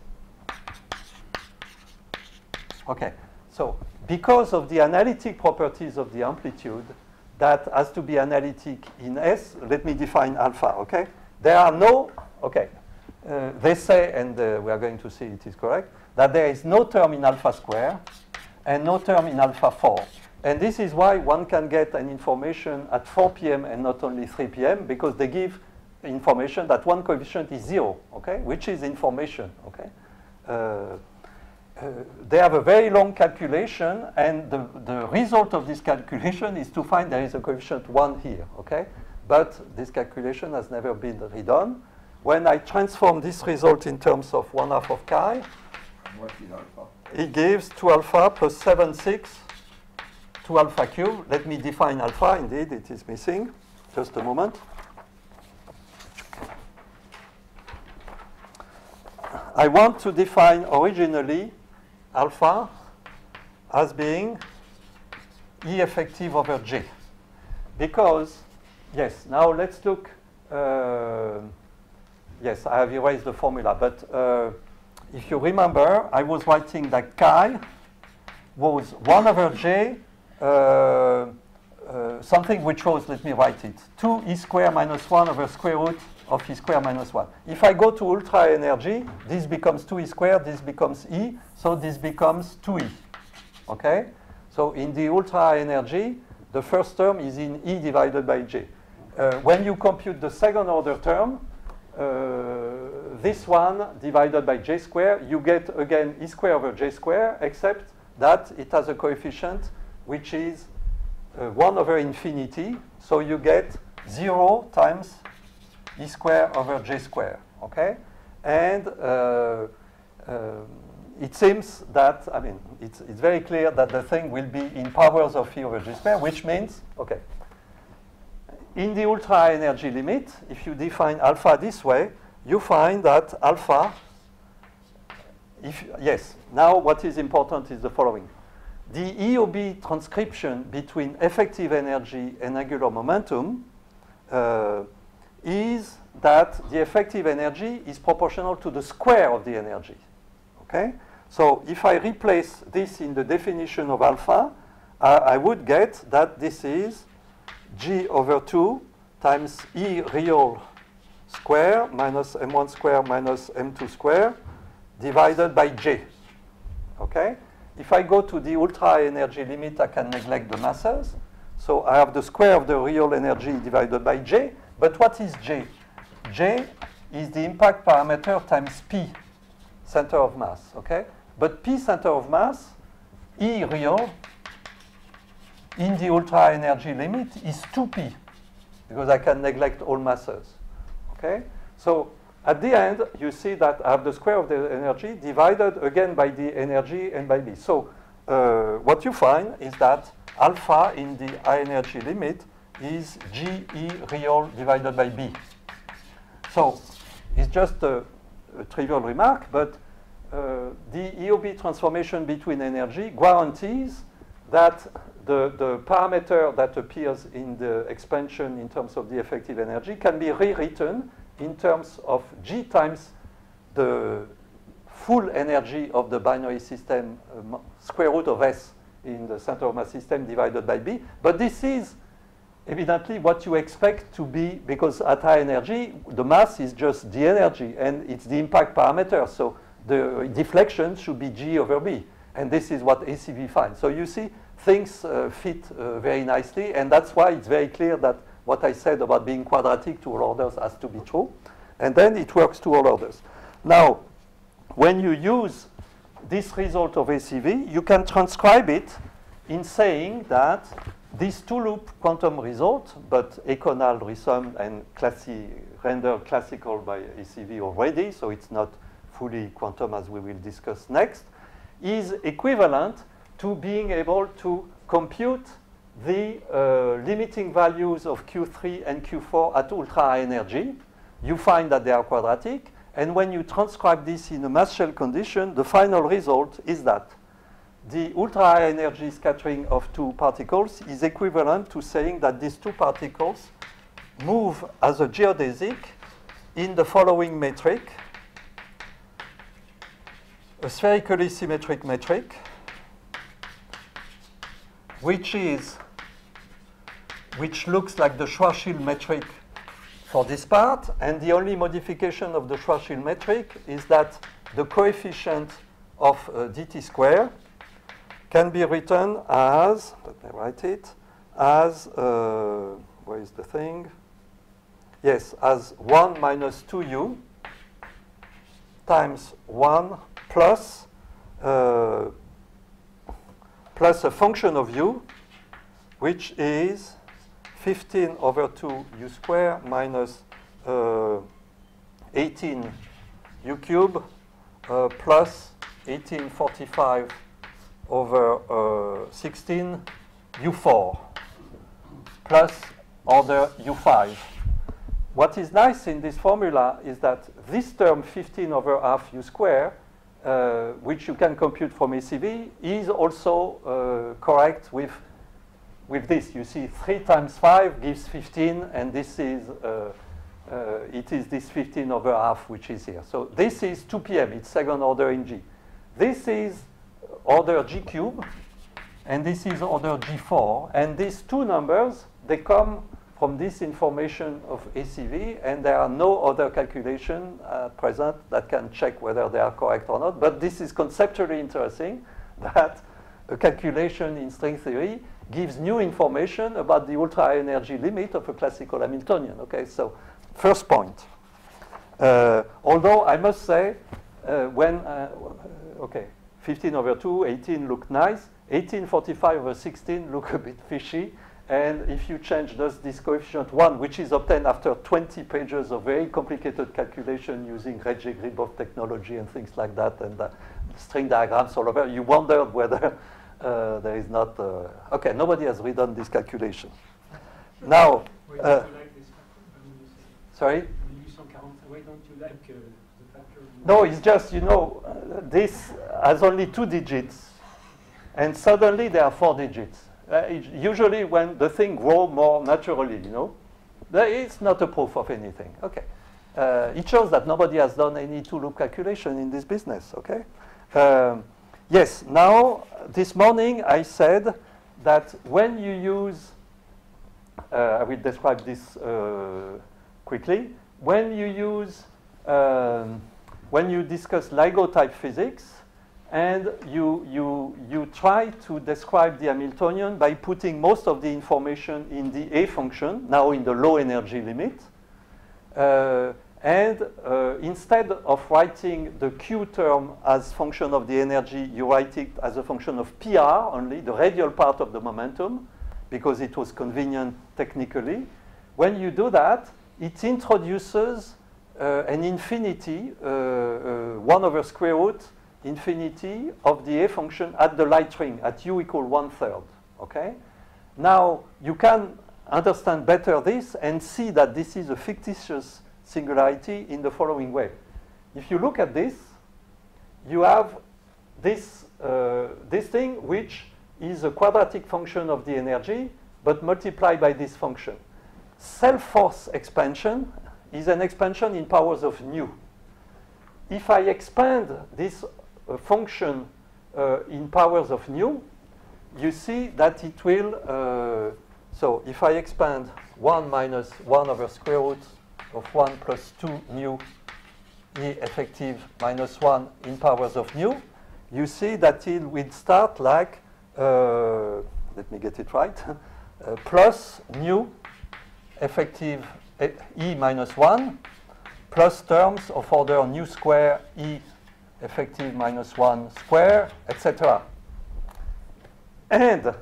Okay, so because of the analytic properties of the amplitude, that has to be analytic in S, let me define alpha, okay? There are no, okay, uh, they say, and uh, we are going to see it is correct, that there is no term in alpha square and no term in alpha 4. And this is why one can get an information at 4 p.m. and not only 3 p.m. because they give information that one coefficient is zero, okay, which is information, okay. Uh, uh, they have a very long calculation, and the, the result of this calculation is to find there is a coefficient 1 here, okay? But this calculation has never been redone. When I transform this result in terms of 1 half of chi, What is alpha? it gives 2 alpha plus 7, 6, 2 alpha cube. Let me define alpha, indeed, it is missing. Just a moment. I want to define originally alpha as being E effective over J. Because, yes, now let's look. Uh, yes, I have erased the formula, but uh, if you remember, I was writing that chi was 1 over j uh, uh, something which was, let me write it, 2 e squared minus 1 over square root of e squared minus 1. If I go to ultra energy, this becomes 2e squared, this becomes e, so this becomes 2e. Okay? So in the ultra energy, the first term is in e divided by j. Uh, when you compute the second order term, uh, this one divided by j square, you get again e square over j square, except that it has a coefficient which is uh, 1 over infinity. So you get 0 times e square over j square. Okay? And uh, um, it seems that, I mean, it's, it's very clear that the thing will be in powers of e over j square, which means, okay, in the ultra energy limit, if you define alpha this way, you find that alpha, if, yes, now what is important is the following. The EOB transcription between effective energy and angular momentum uh, is that the effective energy is proportional to the square of the energy. Okay? So if I replace this in the definition of alpha, uh, I would get that this is g over 2 times e real square minus m1 square minus m2 square divided by j. Okay? If I go to the ultra energy limit, I can neglect the masses. So I have the square of the real energy divided by j. But what is j? j is the impact parameter times p, center of mass. Okay? But p center of mass, E real, in the ultra energy limit is 2p, because I can neglect all masses. Okay? So at the end, you see that I have the square of the energy divided again by the energy and by b. So uh, what you find is that alpha in the high energy limit is GE real divided by b. So it's just a, a trivial remark, but uh, the EOB transformation between energy guarantees that the, the parameter that appears in the expansion in terms of the effective energy can be rewritten in terms of G times the full energy of the binary system, um, square root of S in the center of mass system divided by B. But this is evidently what you expect to be, because at high energy, the mass is just the energy, and it's the impact parameter. So the deflection should be G over B. And this is what ACV finds. So you see, things uh, fit uh, very nicely, and that's why it's very clear that what I said about being quadratic to all orders has to be true. And then it works to all orders. Now, when you use this result of ACV, you can transcribe it in saying that this two-loop quantum result, but Eikonal resummed and classi rendered classical by ACV already, so it's not fully quantum as we will discuss next, is equivalent to being able to compute the uh, limiting values of Q3 and Q4 at ultra high energy. You find that they are quadratic. And when you transcribe this in a mass shell condition, the final result is that the ultra high energy scattering of two particles is equivalent to saying that these two particles move as a geodesic in the following metric, a spherically symmetric metric, which is which looks like the Schwarzschild metric for this part. And the only modification of the Schwarzschild metric is that the coefficient of uh, dt square can be written as, let me write it, as, uh, where is the thing? Yes, as 1 minus 2u times 1 plus, uh, plus a function of u, which is 15 over 2 u square minus uh, 18 u cube uh, plus 1845 over uh, 16 u4 plus order u5. What is nice in this formula is that this term 15 over half u square, uh, which you can compute from ACV, is also uh, correct with with this, you see 3 times 5 gives 15, and this is, uh, uh, it is this 15 over half which is here. So this is 2 pm, it's second order in G. This is order G cube, and this is order G4. And these two numbers, they come from this information of ACV, and there are no other calculation uh, present that can check whether they are correct or not. But this is conceptually interesting (laughs) that a calculation in string theory gives new information about the ultra-high energy limit of a classical Hamiltonian. Okay, so first point. Uh, although I must say, uh, when, uh, okay, 15 over 2, 18 look nice, 18, 45 over 16 look (laughs) a bit fishy. And if you change thus this coefficient 1, which is obtained after 20 pages of very complicated calculation using Regge-Gribov technology and things like that, and uh, string diagrams all over, you wondered whether (laughs) uh, there is not, uh, okay, nobody has redone this calculation. Now, Why uh, don't you like this factor? I mean, you say sorry? why don't you like uh, the factor? No, it's just, you know, uh, this has only two digits, and suddenly there are four digits. Uh, usually when the thing grows more naturally, you know, there is not a proof of anything. Okay. Uh, it shows that nobody has done any two-loop calculation in this business, okay? Um, yes, now, this morning I said that when you use uh, I will describe this uh, quickly. When you use, um, when you discuss LIGO type physics, and you, you, you try to describe the Hamiltonian by putting most of the information in the A function, now in the low energy limit, uh, and uh, instead of writing the Q term as function of the energy, you write it as a function of PR only, the radial part of the momentum, because it was convenient technically. When you do that, it introduces uh, an infinity, uh, uh, 1 over square root infinity of the A function at the light ring, at u equal one third. Okay? Now, you can understand better this and see that this is a fictitious singularity in the following way. If you look at this, you have this, uh, this thing which is a quadratic function of the energy, but multiplied by this function. Self-force expansion is an expansion in powers of nu. If I expand this uh, function uh, in powers of nu, you see that it will, uh, so if I expand 1 minus 1 over square root of 1 plus 2 nu E effective minus 1 in powers of nu, you see that it will start like, uh, let me get it right, (laughs) uh, plus nu effective E minus 1 plus terms of order nu square E effective minus 1 square, etc. And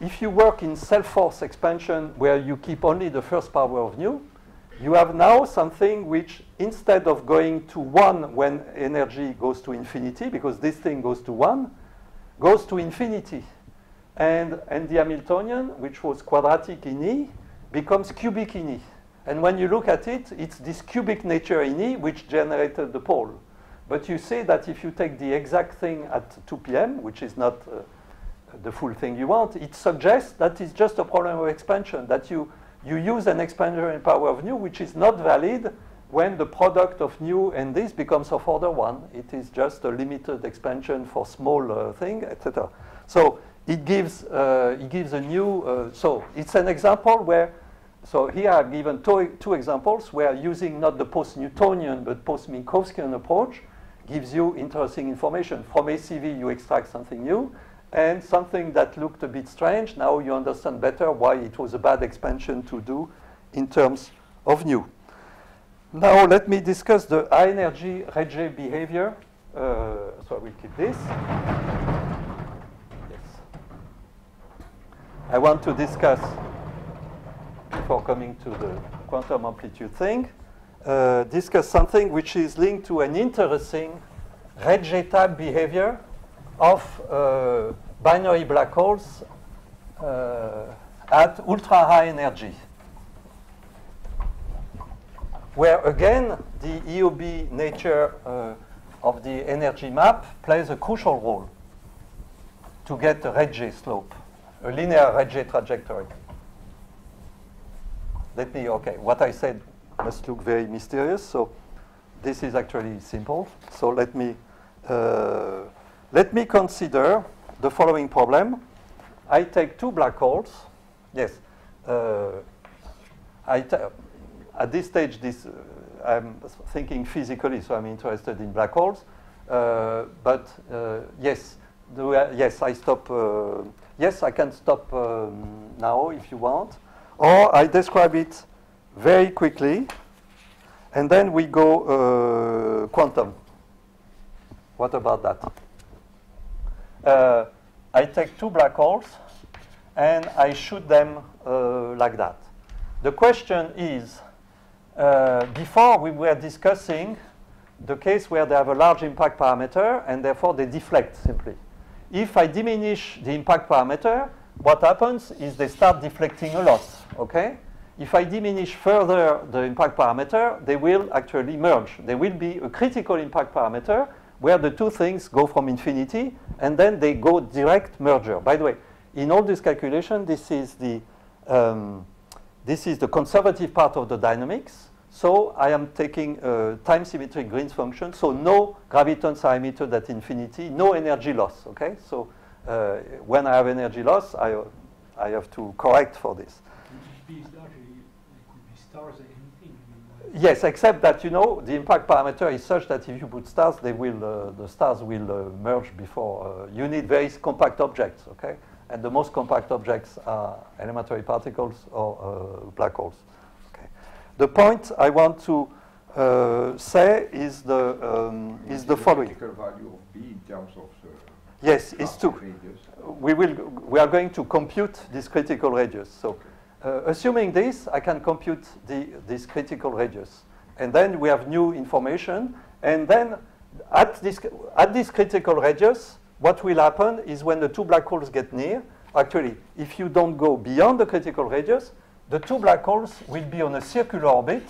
if you work in self-force expansion where you keep only the first power of nu, you have now something which, instead of going to 1 when energy goes to infinity, because this thing goes to 1, goes to infinity. And, and the Hamiltonian, which was quadratic in E, becomes cubic in E. And when you look at it, it's this cubic nature in E which generated the pole. But you see that if you take the exact thing at 2 p.m., which is not uh, the full thing you want, it suggests that it's just a problem of expansion, that you, you use an expansion in power of nu, which is not valid when the product of nu and this becomes of order 1. It is just a limited expansion for small uh, thing, etc. So it gives, uh, it gives a new, uh, so it's an example where, so here I've given two, two examples where using not the post-Newtonian but post-Minkowskian approach gives you interesting information. From ACV you extract something nu, and something that looked a bit strange, now you understand better why it was a bad expansion to do in terms of new. Now let me discuss the high energy Regge behavior. Uh, so I will keep this. Yes. I want to discuss, before coming to the quantum amplitude thing, uh, discuss something which is linked to an interesting Regge type behavior of uh, binary black holes uh, at ultra high energy. Where again, the EOB nature uh, of the energy map plays a crucial role to get a Regge slope, a linear Regge trajectory. Let me, okay, what I said must look very mysterious, so this is actually simple. So let me, uh, let me consider the following problem. I take two black holes. Yes. Uh, I at this stage, this uh, I'm thinking physically, so I'm interested in black holes. Uh, but uh, yes, I, yes, I stop. Uh, yes, I can stop um, now if you want, or I describe it very quickly, and then we go uh, quantum. What about that? Uh, I take two black holes and I shoot them uh, like that. The question is, uh, before we were discussing the case where they have a large impact parameter and therefore they deflect simply. If I diminish the impact parameter, what happens is they start deflecting a lot, okay? If I diminish further the impact parameter, they will actually merge. There will be a critical impact parameter where the two things go from infinity and then they go direct merger. By the way, in all this calculation, this is the um, this is the conservative part of the dynamics. So I am taking a time symmetric Green's function. So no gravitons are emitted at infinity, no energy loss. Okay. So uh, when I have energy loss, I I have to correct for this. Be large, it could be stars, anything. I Yes, except that you know the impact parameter is such that if you put stars, they will uh, the stars will uh, merge before. Uh, you need very compact objects, okay? And the most compact objects are elementary particles or uh, black holes. Okay. The point I want to uh, say is the um, is the following. Critical value of B in terms of the Yes, it's two. radius. we will we are going to compute this critical radius. So, uh, assuming this, I can compute the this critical radius, and then we have new information. And then at this at this critical radius, what will happen is when the two black holes get near. Actually, if you don't go beyond the critical radius, the two black holes will be on a circular orbit.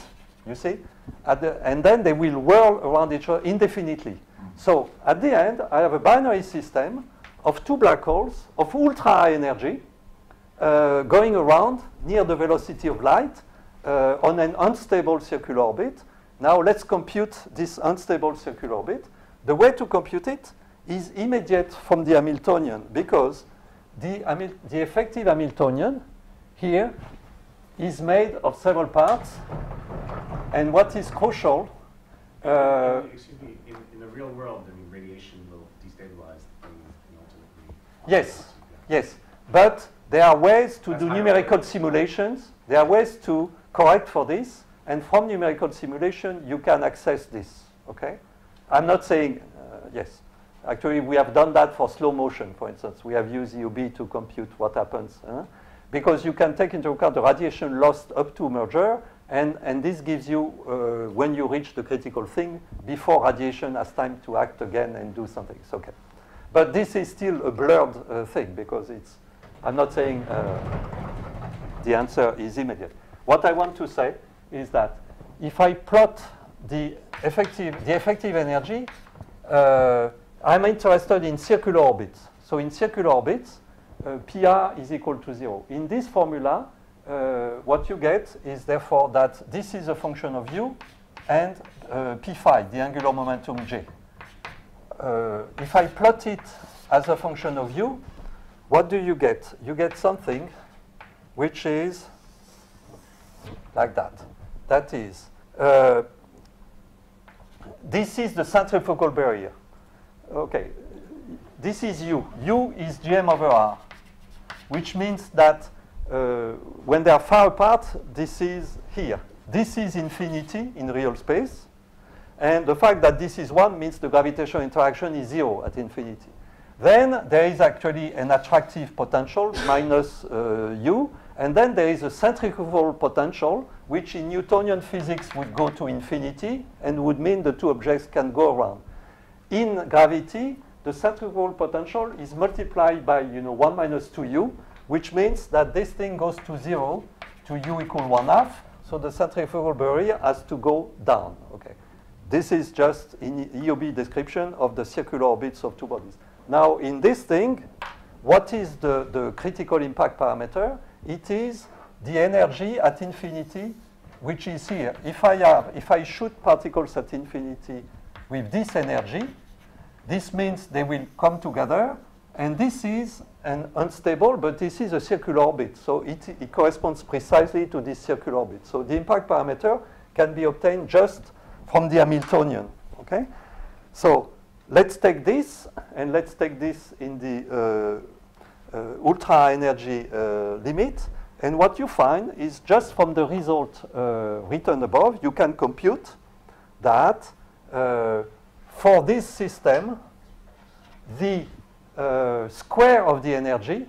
You see, the, and then they will whirl around each other indefinitely. So at the end, I have a binary system of two black holes of ultra high energy uh, going around near the velocity of light uh, on an unstable circular orbit. Now let's compute this unstable circular orbit. The way to compute it is immediate from the Hamiltonian because the, Hamil- the effective Hamiltonian here is made of several parts. And what is crucial uh, Excuse me, in, in the real world, I mean, radiation will destabilize things. Yes, yes. But there are ways to That's do numerical simulations. There are ways to correct for this. And from numerical simulation, you can access this. Okay? I'm not saying, uh, yes. Actually, we have done that for slow motion, for instance. We have used EOB to compute what happens. huh? Because you can take into account the radiation lost up to merger, and, and this gives you, uh, when you reach the critical thing, before radiation has time to act again and do something. It's okay. But this is still a blurred uh, thing because it's, I'm not saying uh, the answer is immediate. What I want to say is that if I plot the effective, the effective energy, uh, I'm interested in circular orbits. So in circular orbits, uh, PR is equal to zero. In this formula, uh, what you get is therefore that this is a function of u and uh, p phi, the angular momentum j uh, if I plot it as a function of u, what do you get? You get something which is like that. That is, uh, this is the centrifugal barrier. Okay, this is u. u is gm over r, which means that uh, when they are far apart, this is here. This is infinity in real space. And the fact that this is 1 means the gravitational interaction is 0 at infinity. Then there is actually an attractive potential, minus uh, u, and then there is a centrifugal potential, which in Newtonian physics would go to infinity and would mean the two objects can go around. In gravity, the centrifugal potential is multiplied by you know, 1 minus 2u, which means that this thing goes to 0 to u equal 1 half, so the centrifugal barrier has to go down. Okay. This is just in EOB description of the circular orbits of two bodies. Now, in this thing, what is the, the critical impact parameter? It is the energy at infinity, which is here. If I, have, if I shoot particles at infinity with this energy, this means they will come together And this is an unstable, but this is a circular orbit. So it, it corresponds precisely to this circular orbit. So the impact parameter can be obtained just from the Hamiltonian. Okay? So let's take this, and let's take this in the uh, uh, ultra energy uh, limit. And what you find is just from the result written above, you can compute that for this system, the uh, square of the energy,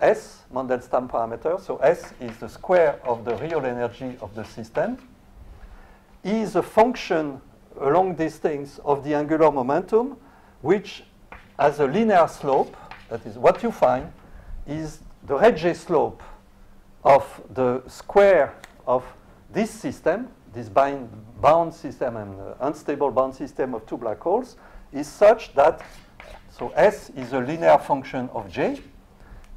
S, Mandelstam parameter, so S is the square of the real energy of the system, is a function along these things of the angular momentum, which has a linear slope, that is what you find, is the Regge slope of the square of this system, this bind, bound system and uh, unstable bound system of two black holes, is such that, so S is a linear function of J,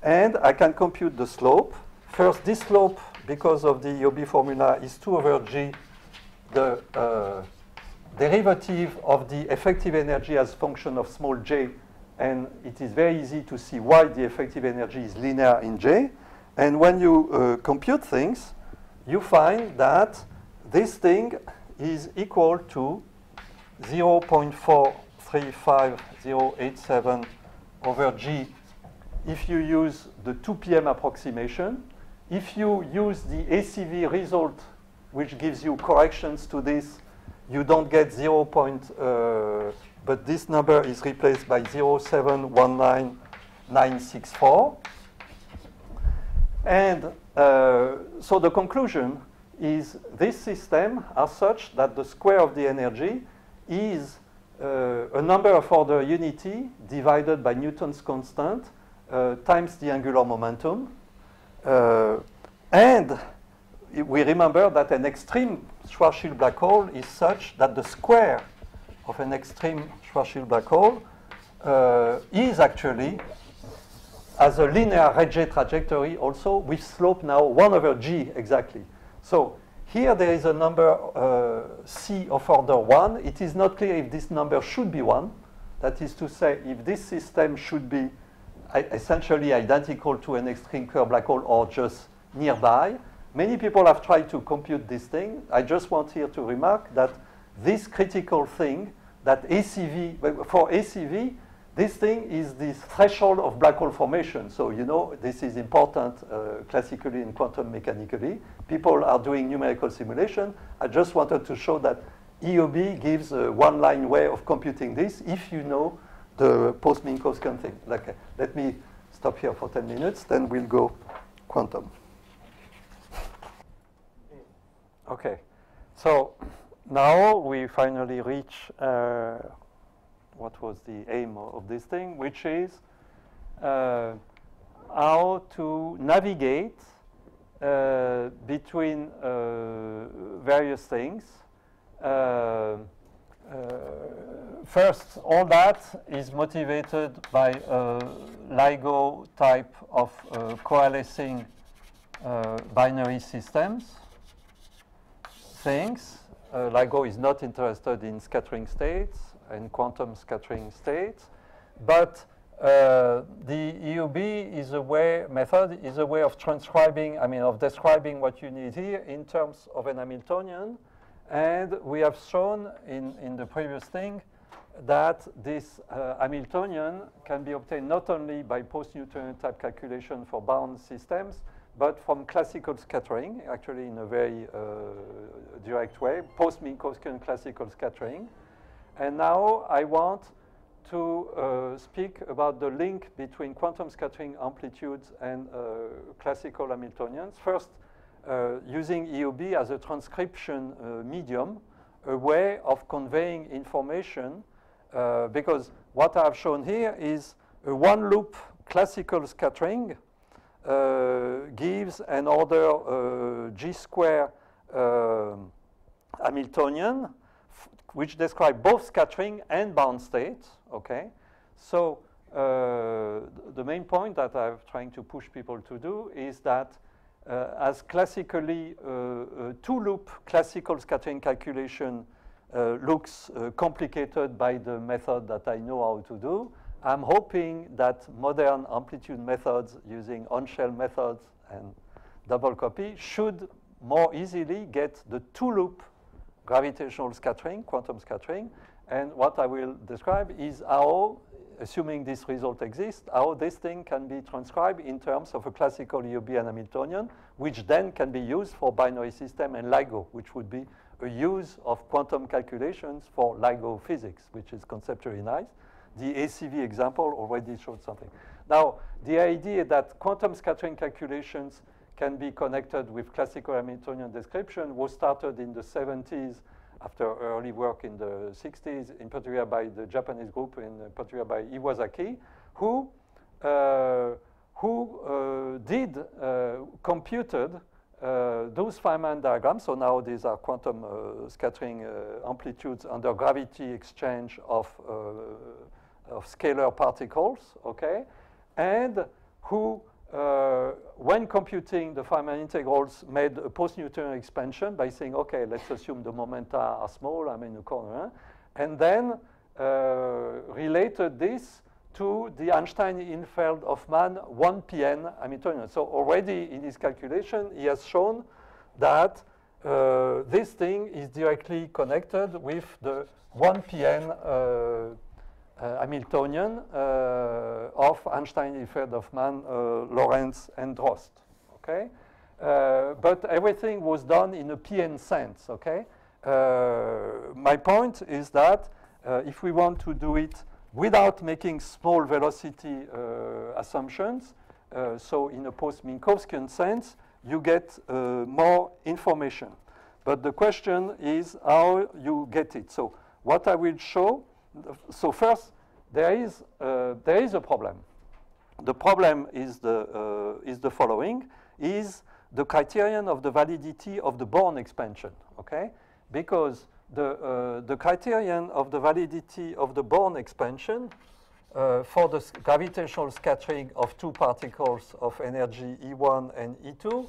and I can compute the slope. First, this slope, because of the EOB formula, is 2 over G, the uh, derivative of the effective energy as function of small j, and it is very easy to see why the effective energy is linear in J. And when you uh, compute things, you find that this thing is equal to 0.435087 over G if you use the 2 pm approximation. If you use the ACV result, which gives you corrections to this, you don't get 0. Point, uh, but this number is replaced by 0719964. And uh, so the conclusion is this system are such that the square of the energy is uh, a number of order unity divided by Newton's constant uh, times the angular momentum. Uh, and we remember that an extreme Schwarzschild black hole is such that the square of an extreme Schwarzschild black hole uh, is actually as a linear Regge trajectory also with slope now 1 over g exactly. So here there is a number uh, c of order 1. It is not clear if this number should be 1. That is to say, if this system should be essentially identical to an extreme Kerr black hole or just nearby. Many people have tried to compute this thing. I just want here to remark that this critical thing, that ACV, for ACV, this thing is the threshold of black hole formation. So, you know, this is important uh, classically and quantum mechanically. People are doing numerical simulation. I just wanted to show that EOB gives a one-line way of computing this if you know the post-Minkowskian thing. Like, let me stop here for 10 minutes, then we'll go quantum. Okay, so now we finally reach uh, what was the aim of this thing, which is uh, how to navigate uh, between uh, various things. Uh, uh, first, all that is motivated by a LIGO type of coalescing binary systems things. Uh, LIGO is not interested in scattering states and quantum scattering states, but uh, the EOB is a way method is a way of transcribing, I mean, of describing what you need here in terms of an Hamiltonian. And we have shown in, in the previous thing that this uh, Hamiltonian can be obtained not only by post-Newtonian type calculation for bound systems, but from classical scattering, actually in a very uh, direct way, post-Minkowskian classical scattering. And now I want to uh, speak about the link between quantum scattering amplitudes and uh, classical Hamiltonians. First, uh, using EOB as a transcription uh, medium, a way of conveying information, uh, because what I've shown here is a one-loop classical scattering gives an order uh, G square uh, Hamiltonian, which describe both scattering and bound states, okay? So uh, the main point that I'm trying to push people to do is that uh, as classically uh, two-loop classical scattering calculation looks complicated by the method that I know how to do, I'm hoping that modern amplitude methods using on-shell methods and double copy should more easily get the two-loop gravitational scattering, quantum scattering. And what I will describe is how, assuming this result exists, how this thing can be transcribed in terms of a classical EOB and Hamiltonian, which then can be used for binary system and LIGO, which would be a use of quantum calculations for LIGO physics, which is conceptually nice. The ACV example already showed something. Now, the idea that quantum scattering calculations can be connected with classical Hamiltonian description was started in the 70s after early work in the 60s, in particular by the Japanese group, in particular by Iwasaki, who, uh, who uh, did, uh, computed uh, those Feynman diagrams. So now these are quantum uh, scattering uh, amplitudes under gravity exchange of, of scalar particles, okay? And who uh, when computing the Feynman integrals, made a post-Newtonian expansion by saying, okay, let's assume the momenta are small, I'm in a corner, and then uh, related this to the Einstein-Infeld-Hoffmann 1pn Hamiltonian. So already in his calculation, he has shown that uh, this thing is directly connected with the 1pn uh, uh, Uh, Hamiltonian uh, of Einstein, Infeld, Hoffmann, uh, Lorentz, and Droste. Okay, uh, but everything was done in a PN sense. Okay, uh, my point is that if we want to do it without making small velocity assumptions, so in a post-Minkowskian sense, you get more information. But the question is how you get it. So what I will show so first, there is, uh, there is a problem. The problem is the, uh, is the following, is the criterion of the validity of the Born expansion, okay? Because the, uh, the criterion of the validity of the Born expansion uh, for the gravitational scattering of two particles of energy E1 and E2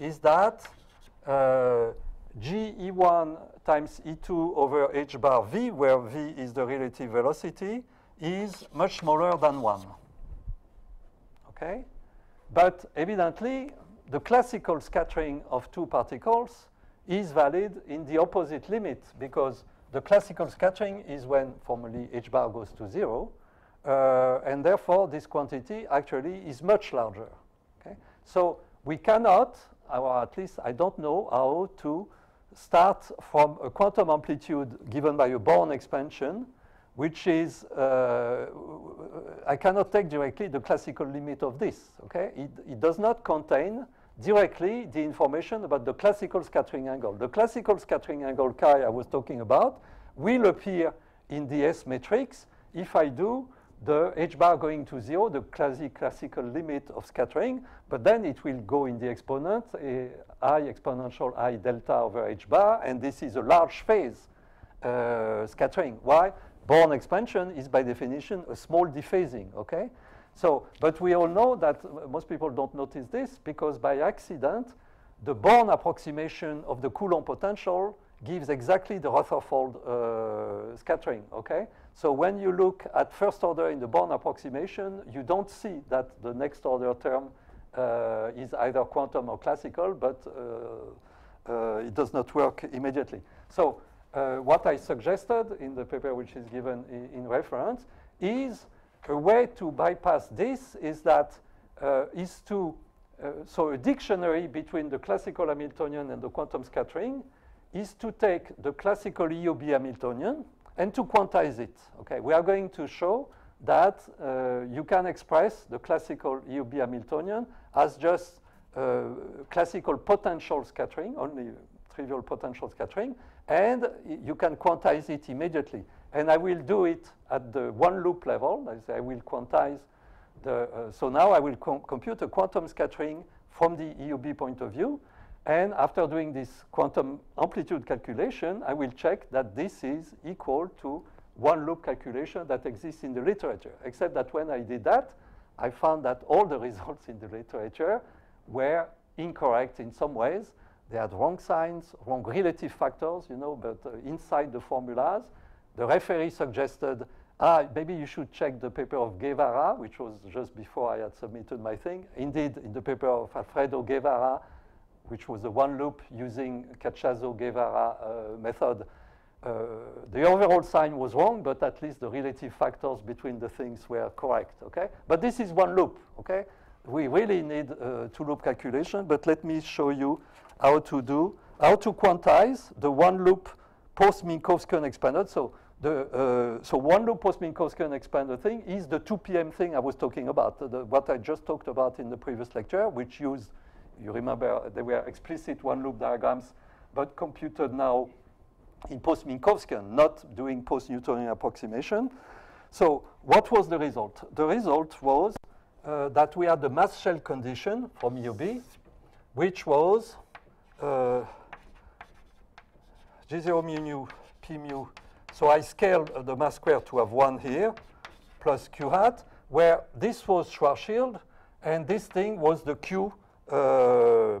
is that uh, GE1 times E2 over h bar v, where v is the relative velocity, is much smaller than 1. Okay? But evidently, the classical scattering of two particles is valid in the opposite limit because the classical scattering is when formally h bar goes to 0, uh, and therefore this quantity actually is much larger. Okay? So we cannot, or at least I don't know how to start from a quantum amplitude given by a Born expansion, which is, uh, I cannot take directly the classical limit of this, okay? It, it does not contain directly the information about the classical scattering angle. The classical scattering angle chi I was talking about will appear in the S matrix if I do the h bar going to zero, the classic classical limit of scattering, but then it will go in the exponent, uh, i exponential i delta over h bar, and this is a large phase uh, scattering. Why? Born expansion is by definition a small dephasing, okay? So, but we all know that most people don't notice this because by accident, the Born approximation of the Coulomb potential gives exactly the Rutherford uh, scattering, okay? So when you look at first order in the Born approximation, you don't see that the next order term uh, is either quantum or classical, but uh, uh it does not work immediately. So uh, what I suggested in the paper which is given in, reference is a way to bypass this is that uh, is to, so a dictionary between the classical Hamiltonian and the quantum scattering is to take the classical EOB Hamiltonian, and to quantize it. Okay, we are going to show that uh, you can express the classical EOB Hamiltonian as just uh, classical potential scattering, only trivial potential scattering, and you can quantize it immediately. And I will do it at the one loop level. I will quantize the, uh, so now I will com compute a quantum scattering from the EOB point of view. And after doing this quantum amplitude calculation, I will check that this is equal to one loop calculation that exists in the literature, except that when I did that, I found that all the (laughs) results in the literature were incorrect in some ways. They had wrong signs, wrong relative factors, you know, but uh, inside the formulas, the referee suggested Ah, maybe you should check the paper of Guevara, which was just before I had submitted my thing. Indeed, in the paper of Alfredo Guevara, which was a one loop using Cachazo-Guevara uh, method, uh, the overall sign was wrong, but at least the relative factors between the things were correct, okay? But this is one loop, okay? We really need uh, two-loop calculation, but let me show you how to do, how to quantize the one-loop post-Minkowski expanded. So the, uh, so one loop post-Minkowski expanded thing is the 2 p.m. thing I was talking about, the, what I just talked about in the previous lecture, which used, you remember, they were explicit one-loop diagrams, but computed now in post-Minkowskian, not doing post-Newtonian approximation. So what was the result? The result was uh, that we had the mass shell condition from UB, which was uh, G0 mu nu P mu. So I scaled uh, the mass square to have 1 here, plus Q hat, where this was Schwarzschild, and this thing was the Q. Uh, uh,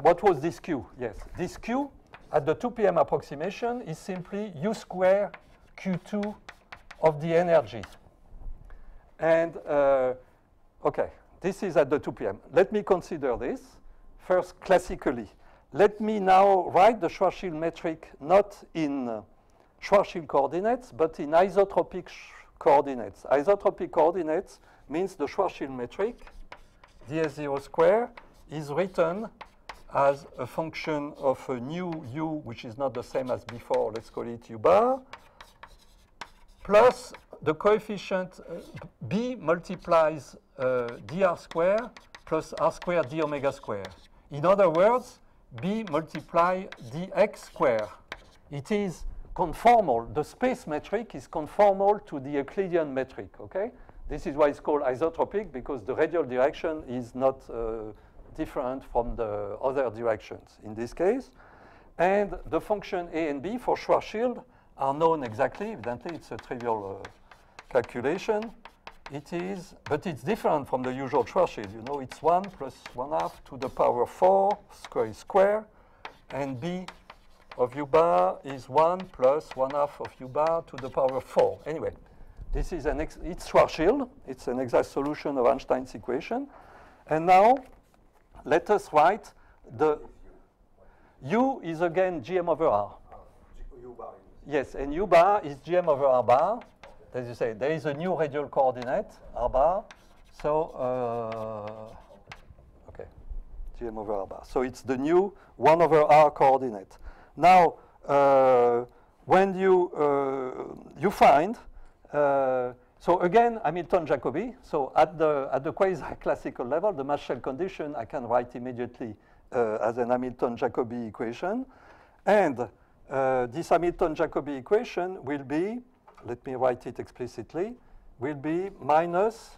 what was this Q? Yes, this Q at the 2 p.m. approximation is simply U square Q2 of the energy. And, uh, okay, this is at the 2 p.m. Let me consider this first classically. Let me now write the Schwarzschild metric not in uh, Schwarzschild coordinates, but in isotropic coordinates. Isotropic coordinates means the Schwarzschild metric, ds0 square, is written as a function of a new u, which is not the same as before, let's call it u bar, plus the coefficient uh, b multiplies uh, dr square plus r square d omega square. In other words, b multiply dx square. It is conformal. The space metric is conformal to the Euclidean metric, okay? This is why it's called isotropic, because the radial direction is not uh, different from the other directions in this case. And the function a and b for Schwarzschild are known exactly. Evidently, it's a trivial uh, calculation. It is, but it's different from the usual Schwarzschild. You know, it's 1 plus 1 half to the power 4 square is square, and b of u bar is 1 plus 1 half of u bar to the power 4. Anyway, this is an, ex it's Schwarzschild. It's an exact solution of Einstein's equation. And now, let us write the u is again gm over r. Yes, and u bar is gm over r bar. As you say, there is a new radial coordinate, r bar. So, uh, okay, gm over r bar. So it's the new 1 over r coordinate. Now, uh, when you, uh, you find, uh, so again, Hamilton-Jacobi. So at the, at the quasi-classical level, the mass shell condition, I can write immediately uh, as an Hamilton-Jacobi equation. And uh, this Hamilton-Jacobi equation will be, let me write it explicitly, will be minus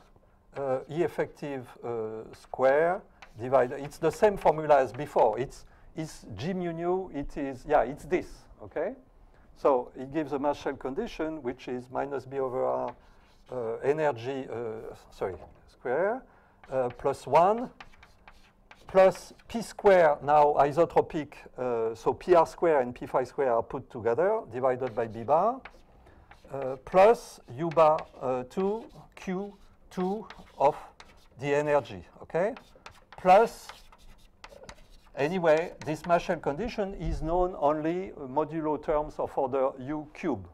uh, E effective uh, square divided. It's the same formula as before. It's, it's G mu nu, it is, yeah, it's this, okay? So it gives a mass shell condition, which is minus B over R uh, energy, uh, sorry, square, uh, plus 1, plus p square, now isotropic, uh, so pr square and p phi square are put together, divided by b bar, uh, plus u bar uh, 2 q2 of the energy, okay? Plus, anyway, this mass shell condition is known only modulo terms of order u cube,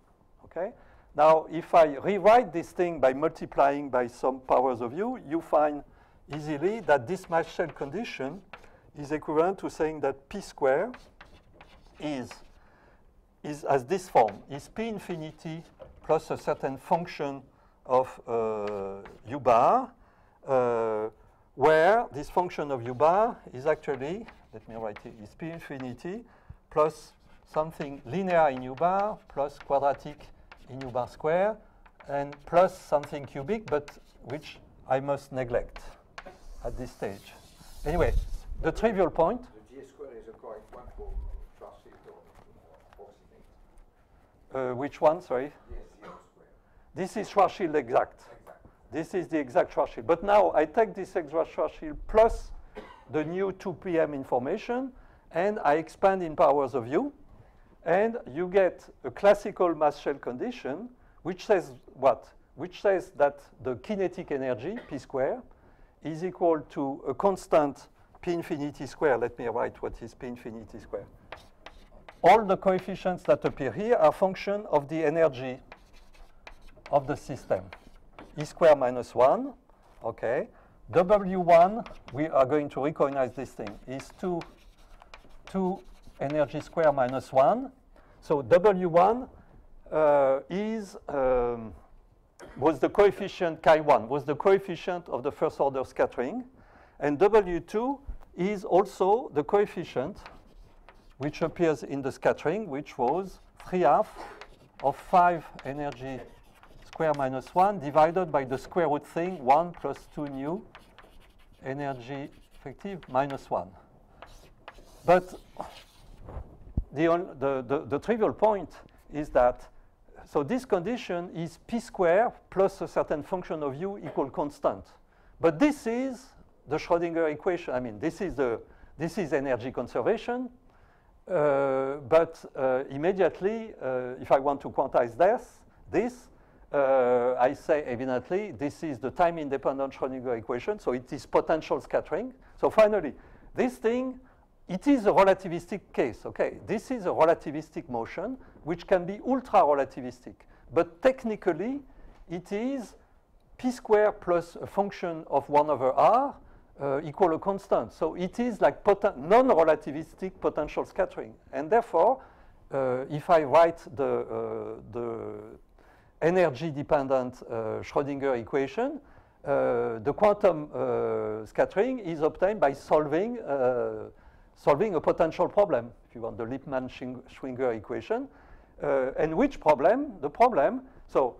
okay? Now, if I rewrite this thing by multiplying by some powers of u, you find easily that this mass shell condition is equivalent to saying that p square is, is as this form, is p infinity plus a certain function of uh, u bar, uh, where this function of u bar is actually, let me write it, is p infinity plus something linear in u bar plus quadratic in u bar square and plus something cubic, but which I must neglect at this stage. Anyway, the trivial point, The G square is a correct one for Schwarzschild or approximate. uh, which one, sorry? Yes, zero square. This is Schwarzschild exact. This is the exact Schwarzschild. But now I take this extra Schwarzschild plus the new 2 p.m. information, and I expand in powers of u, and you get a classical mass shell condition, which says what? Which says that the kinetic energy, P square, is equal to a constant P infinity square. Let me write what is P infinity square. All the coefficients that appear here are function of the energy of the system. E square minus 1, okay. W1, we are going to recognize this thing, is 2, 2 energy square minus 1. So W1 uh, is, um, was the coefficient, chi1, was the coefficient of the first order scattering. And W2 is also the coefficient which appears in the scattering, which was 3 half of 5 energy square minus 1 divided by the square root thing, 1 plus 2 nu energy effective minus 1. But the, the, the, the trivial point is that, so this condition is p square plus a certain function of u equal constant. But this is the Schrodinger equation. I mean, this is, the, this is energy conservation. Uh, but uh, immediately, uh, if I want to quantize this, this uh, I say evidently this is the time-independent Schrodinger equation, so it is potential scattering. So finally, this thing, it is a relativistic case, okay? This is a relativistic motion, which can be ultra-relativistic. But technically, it is p squared plus a function of 1 over r uh, equal a constant. So it is like poten non-relativistic potential scattering. And therefore, uh, if I write the, uh, the energy-dependent uh, Schrodinger equation, uh, the quantum uh, scattering is obtained by solving, solving a potential problem, if you want, the Lippmann-Schwinger equation. and which problem? The problem, so...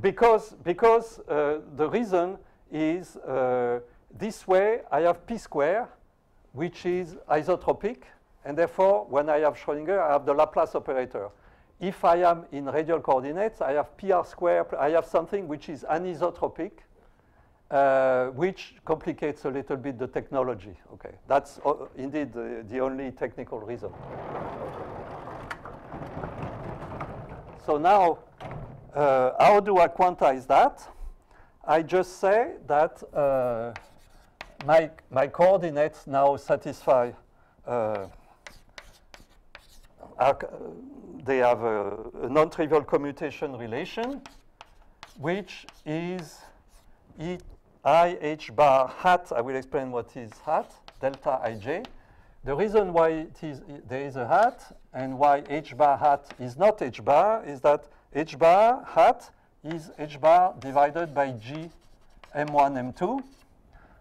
because because uh, the reason is uh, this way I have p square, which is isotropic, and therefore, when I have Schrodinger, I have the Laplace operator. If I am in radial coordinates, I have PR square, I have something which is anisotropic, uh, which complicates a little bit the technology. Okay, that's uh, indeed the, the only technical reason. So now, uh, how do I quantize that? I just say that uh, my, my coordinates now satisfy uh, are, they have a, a non-trivial commutation relation, which is e i h bar hat. I will explain what is hat, delta ij. The reason why it is, there is a hat and why h bar hat is not h bar is that h bar hat is h bar divided by g m1, m2.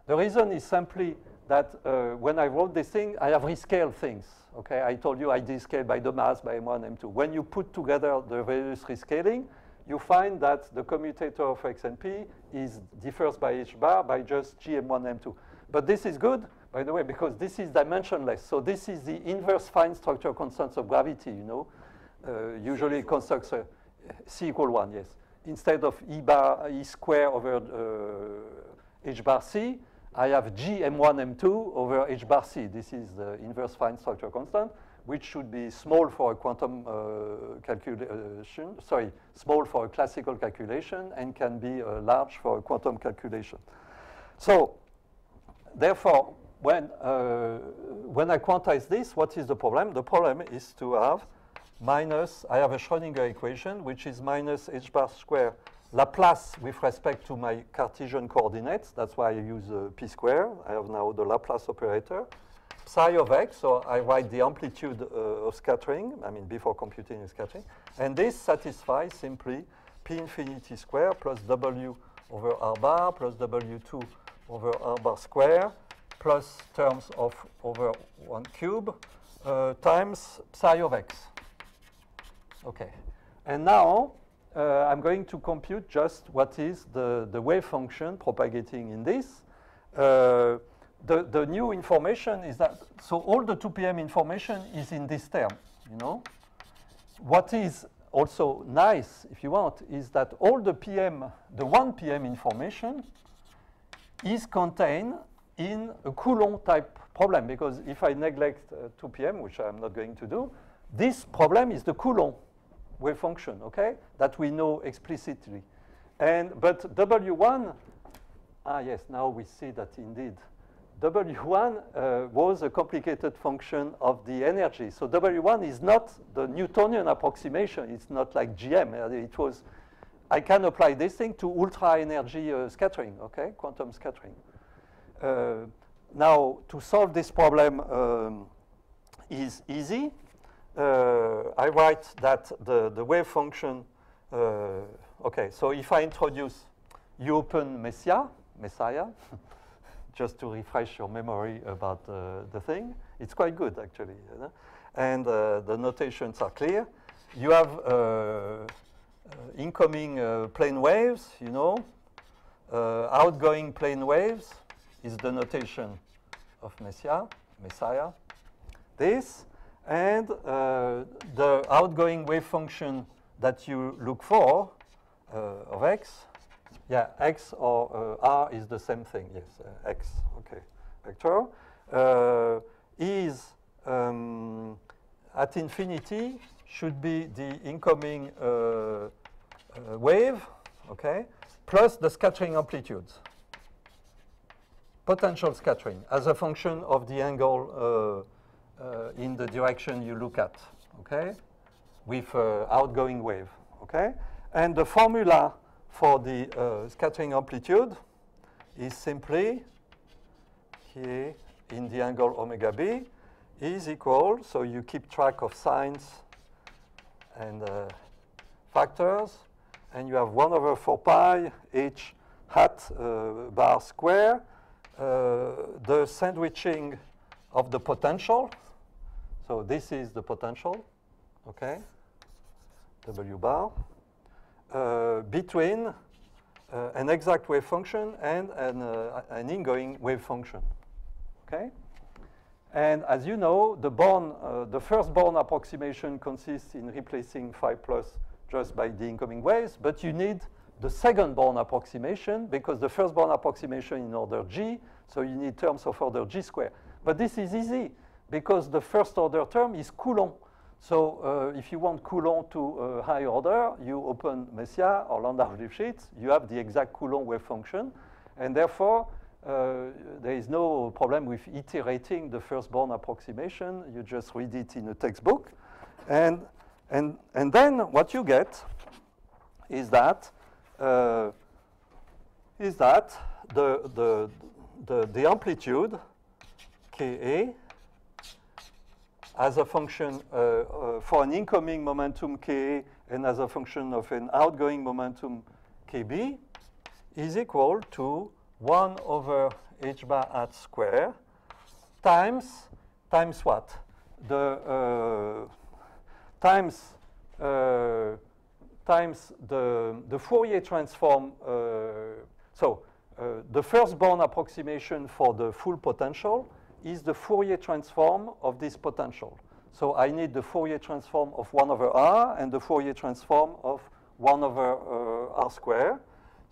The reason is simply that uh, when I wrote this thing, I have rescaled things. Okay, I told you I descale by the mass by M1, M2. When you put together the various rescaling, you find that the commutator of x and p is differs by h bar by just g m1, m2. But this is good, by the way, because this is dimensionless. So this is the inverse fine structure constants of gravity, you know. Uh, usually constructs a c equal 1, yes. Instead of e bar e square over uh, h bar c, I have G M1, M2 over H bar C. This is the inverse fine structure constant, which should be small for a quantum uh, calculation, sorry, small for a classical calculation and can be uh, large for a quantum calculation. So, therefore, when, uh, when I quantize this, what is the problem? The problem is to have minus, I have a Schrodinger equation, which is minus h bar square Laplace with respect to my Cartesian coordinates. That's why I use uh, p square. I have now the Laplace operator. Psi of x, so I write the amplitude uh, of scattering, I mean before computing the scattering. And this satisfies simply p infinity square plus w over r bar plus w2 over r bar square plus terms of over 1 cube uh, times psi of x. Okay. And now uh, I'm going to compute just what is the, the wave function propagating in this. Uh, the, the new information is that, so all the 2pm information is in this term, you know. What is also nice, if you want, is that all the PM, the 1 PM information is contained in a Coulomb type problem because if I neglect uh, 2 p.m., which I'm not going to do, this problem is the Coulomb wave function, okay, that we know explicitly. And, but W1, ah yes, now we see that indeed W1 uh, was a complicated function of the energy. So W1 is not the Newtonian approximation. It's not like GM. Uh, It was, I can apply this thing to ultra energy uh, scattering, okay, quantum scattering. Uh, now, to solve this problem um, is easy. Uh, I write that the, the wave function, uh, okay, so if I introduce, you open Messiah, Messiah, (laughs) just to refresh your memory about uh, the thing. It's quite good, actually. You know? And uh, the notations are clear. You have uh, uh, incoming plane waves, you know. Outgoing plane waves is the notation of Messiah, Messiah. This, and uh, the outgoing wave function that you look for of x yeah, x or uh, r is the same thing. Yes, uh, x. Okay, vector uh, is um, at infinity should be the incoming uh, uh, wave. Okay, plus the scattering amplitude, potential scattering as a function of the angle uh, in the direction you look at. Okay, with outgoing wave. Okay, and the formula for the uh, scattering amplitude is simply here in the angle omega b is equal, so you keep track of signs and uh, factors, and you have 1 over 4 pi h hat uh, bar square, uh, the sandwiching of the potential. So this is the potential, okay, W bar. Uh, between uh, an exact wave function and an, uh, an ingoing wave function. Okay? And as you know, the Born, uh, the first Born approximation consists in replacing phi plus just by the incoming waves, but you need the second Born approximation because the first Born approximation in order g, so you need terms of order g square. But this is easy because the first order term is Coulomb. So uh, if you want Coulomb to uh, high order, you open Messiah or Landau-Lifshitz, you have the exact Coulomb wave function, and therefore uh, there is no problem with iterating the first Born approximation. You just read it in a textbook. And, and, and then what you get is that, uh, is that the, the, the, the amplitude, Ka, as a function uh, uh, for an incoming momentum Ka and as a function of an outgoing momentum Kb is equal to 1 over h bar hat square times, times what? The uh, times uh, times the, the Fourier transform. Uh, so uh, the first Born approximation for the full potential is the Fourier transform of this potential. So I need the Fourier transform of 1 over r and the Fourier transform of 1 over uh, r square.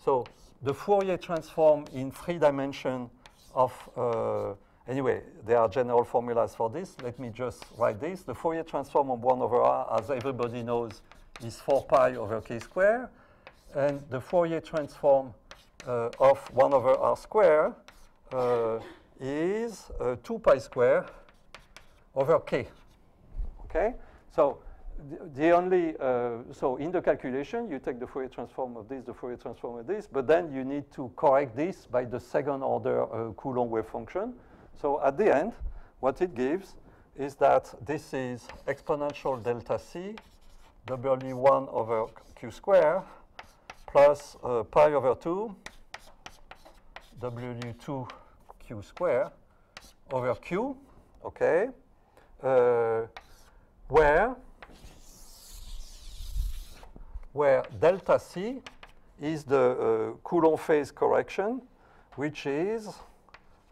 So the Fourier transform in three dimension of, uh, anyway, there are general formulas for this. Let me just write this. The Fourier transform of 1 over r, as everybody knows, is 4 pi over k square. And the Fourier transform uh, of 1 over r square uh, is uh, 2 pi square over k. Okay? So the, the only, uh, so in the calculation, you take the Fourier transform of this, the Fourier transform of this, but then you need to correct this by the second order uh, Coulomb wave function. So at the end, what it gives is that this is exponential delta c, W1 over q square, plus uh, pi over 2, W2 q square over q, okay, uh, where where delta c is the uh, Coulomb phase correction, which is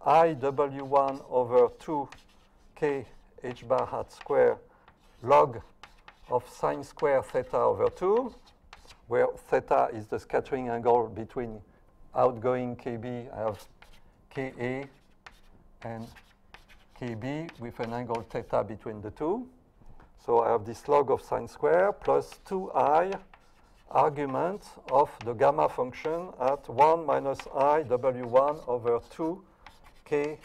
I W1 over 2 k h bar hat square log of sine square theta over 2, where theta is the scattering angle between outgoing KB, I have Ka and KB with an angle theta between the two. So I have this log of sine square plus 2i argument of the gamma function at 1 minus i w1 over 2 k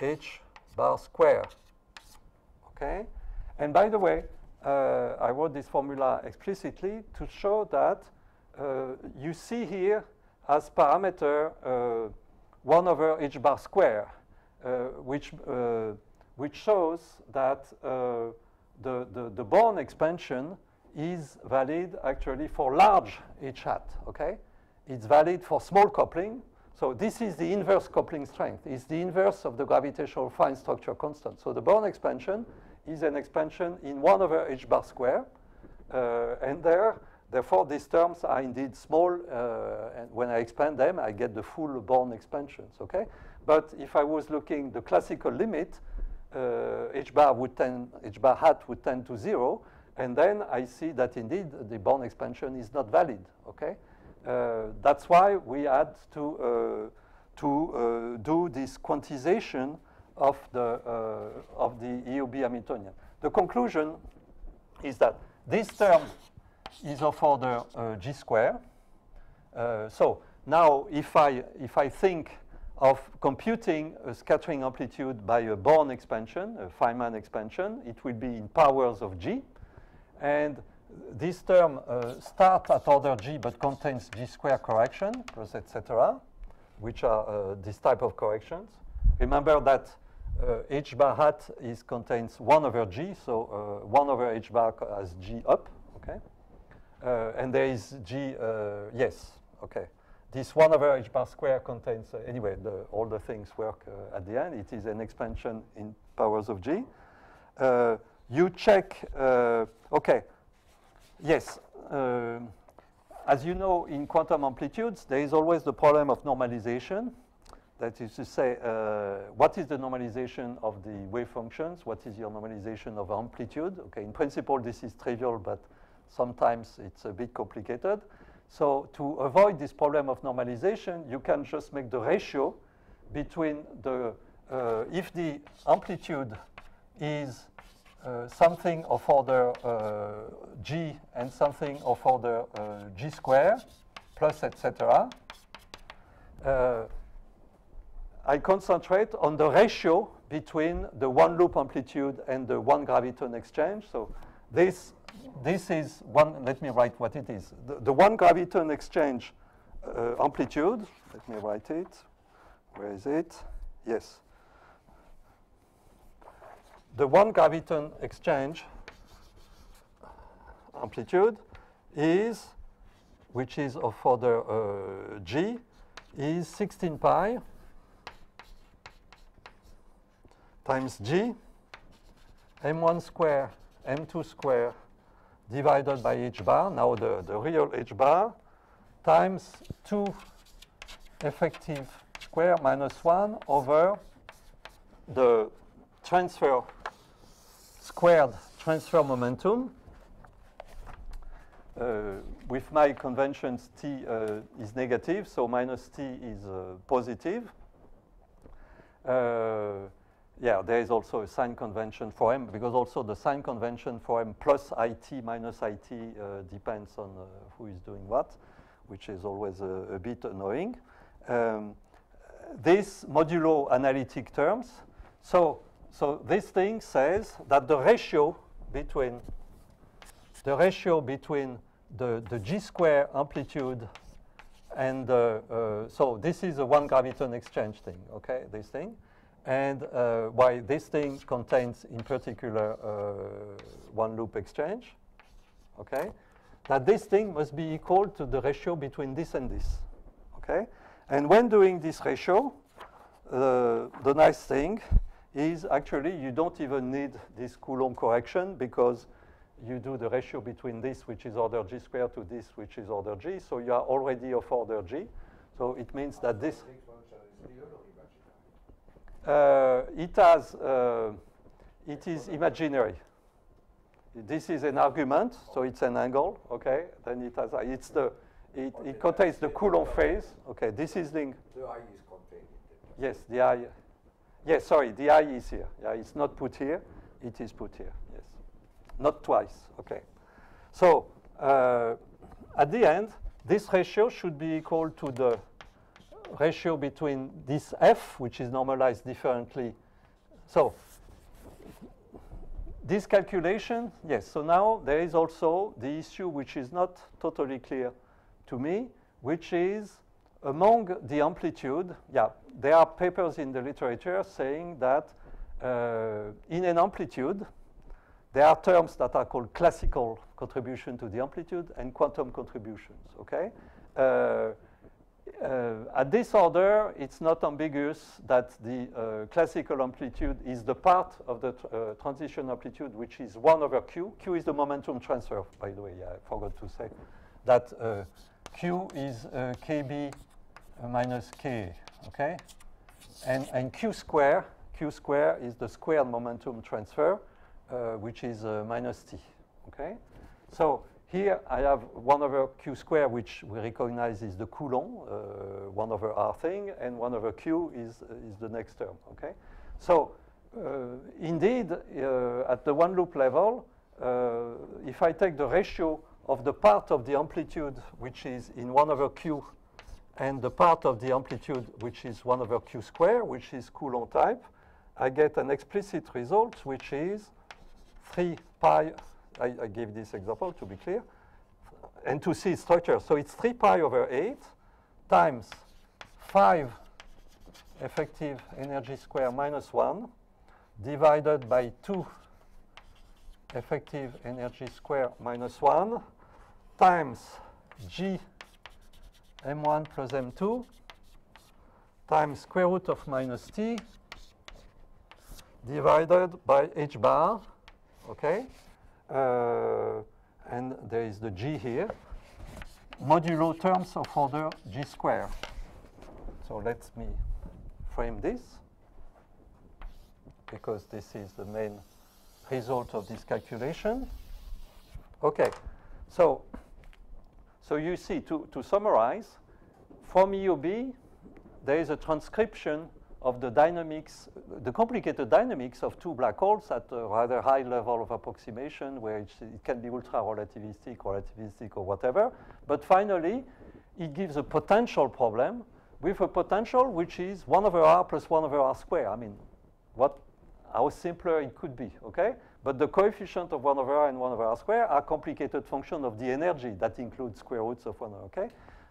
h bar square. Okay? And by the way, uh, I wrote this formula explicitly to show that uh, you see here as parameter uh, 1 over h bar square, uh, which, uh, which shows that uh, the, the, the Born expansion is valid actually for large h hat, okay? It's valid for small coupling. So this is the inverse coupling strength. It's the inverse of the gravitational fine structure constant. So the Born expansion is an expansion in 1 over h bar square. Uh, and there, therefore, these terms are indeed small. Uh, and when I expand them, I get the full Born expansions, okay? But if I was looking the classical limit, uh, h bar would tend, h bar hat would tend to zero, and then I see that indeed the Born expansion is not valid. Okay, uh, that's why we had to uh, to uh, do this quantization of the uh, of the EOB Hamiltonian. The conclusion is that these term is of order uh, g square. so now, if I if I think of computing a scattering amplitude by a Born expansion, a Feynman expansion, it will be in powers of g. And this term uh, starts at order g but contains g square correction plus etc., which are uh, this type of corrections. Remember that uh, h bar hat is contains 1 over g, so uh, 1 over h bar as g up, okay? Uh, and there is g, uh, yes, okay. This 1 over h bar square contains, uh, anyway, the, all the things work uh, at the end. It is an expansion in powers of g. Uh, you check, uh, okay, yes. As you know, in quantum amplitudes, there is always the problem of normalization. That is to say, what is the normalization of the wave functions? What is your normalization of amplitude? Okay, in principle, this is trivial, but sometimes it's a bit complicated. So to avoid this problem of normalization, you can just make the ratio between the, uh, if the amplitude is uh, something of order uh, g and something of order uh, g square plus etc. Uh, I concentrate on the ratio between the one loop amplitude and the one graviton exchange. So this this is one, let me write what it is. The, the one graviton exchange uh, amplitude, let me write it. Where is it? Yes. The one graviton exchange amplitude is, which is of order uh, g, is 16 pi times g, m1 square, m2 square, divided by h bar, now the, the real h bar, times 2 effective square minus 1 over the transfer squared transfer momentum. Uh, with my conventions, t uh, is negative, so minus t is uh, positive. Uh, yeah, there is also a sign convention for M because also the sign convention for M plus IT minus IT uh, depends on uh, who is doing what, which is always a, a bit annoying. Um, this modulo analytic terms, so, so this thing says that the ratio between the ratio between the, the G square amplitude and uh, uh, so this is a one graviton exchange thing, okay, this thing and uh, why this thing contains in particular uh, one loop exchange, okay, that this thing must be equal to the ratio between this and this, okay? And when doing this ratio, uh, the nice thing is actually you don't even need this Coulomb correction because you do the ratio between this, which is order g squared, to this, which is order g. So you are already of order g. So it means that this uh, it has, uh, it is imaginary. This is an argument, so it's an angle, okay? Then it has, it's the, it, it contains the Coulomb phase. Okay, this is the. The I is contained in Yes, the I. Yes, sorry, the i is here. Yeah, it's not put here. It is put here, yes. Not twice, okay. So uh, at the end, this ratio should be equal to the ratio between this f, which is normalized differently. So this calculation, yes, so now there is also the issue which is not totally clear to me, which is among the amplitude, yeah, there are papers in the literature saying that uh, in an amplitude, there are terms that are called classical contribution to the amplitude and quantum contributions, okay? Uh, uh, at this order, it's not ambiguous that the uh, classical amplitude is the part of the tr uh, transition amplitude which is 1 over q. q is the momentum transfer, by the way, I forgot to say that uh, q is uh, kb minus k, okay? And, and q square, q square is the squared momentum transfer, which is minus t, okay? So here I have 1 over q square, which we recognize is the Coulomb, uh, 1 over r thing, and 1 over q is, is the next term, okay? So uh, indeed, uh, at the one loop level, uh, if I take the ratio of the part of the amplitude which is in 1 over q and the part of the amplitude which is 1 over q square, which is Coulomb type, I get an explicit result which is 3 pi I, I gave this example to be clear, and to see structure. So it's 3 pi over 8 times 5 effective energy square minus 1 divided by 2 effective energy square minus 1 times g m1 plus m2 times square root of minus t divided by h bar, okay? Uh, and there is the g here, modulo terms of order g square. So let me frame this, because this is the main result of this calculation. Okay, so, so you see, to, to summarize, from EOB, there is a transcription of the dynamics, the complicated dynamics of two black holes at a rather high level of approximation where it, it can be ultra-relativistic, relativistic, or whatever. But finally, it gives a potential problem with a potential which is 1 over r plus 1 over r squared. I mean, what, how simpler it could be, okay? But the coefficient of 1 over r and 1 over r squared are complicated function of the energy that includes square roots of 1, okay?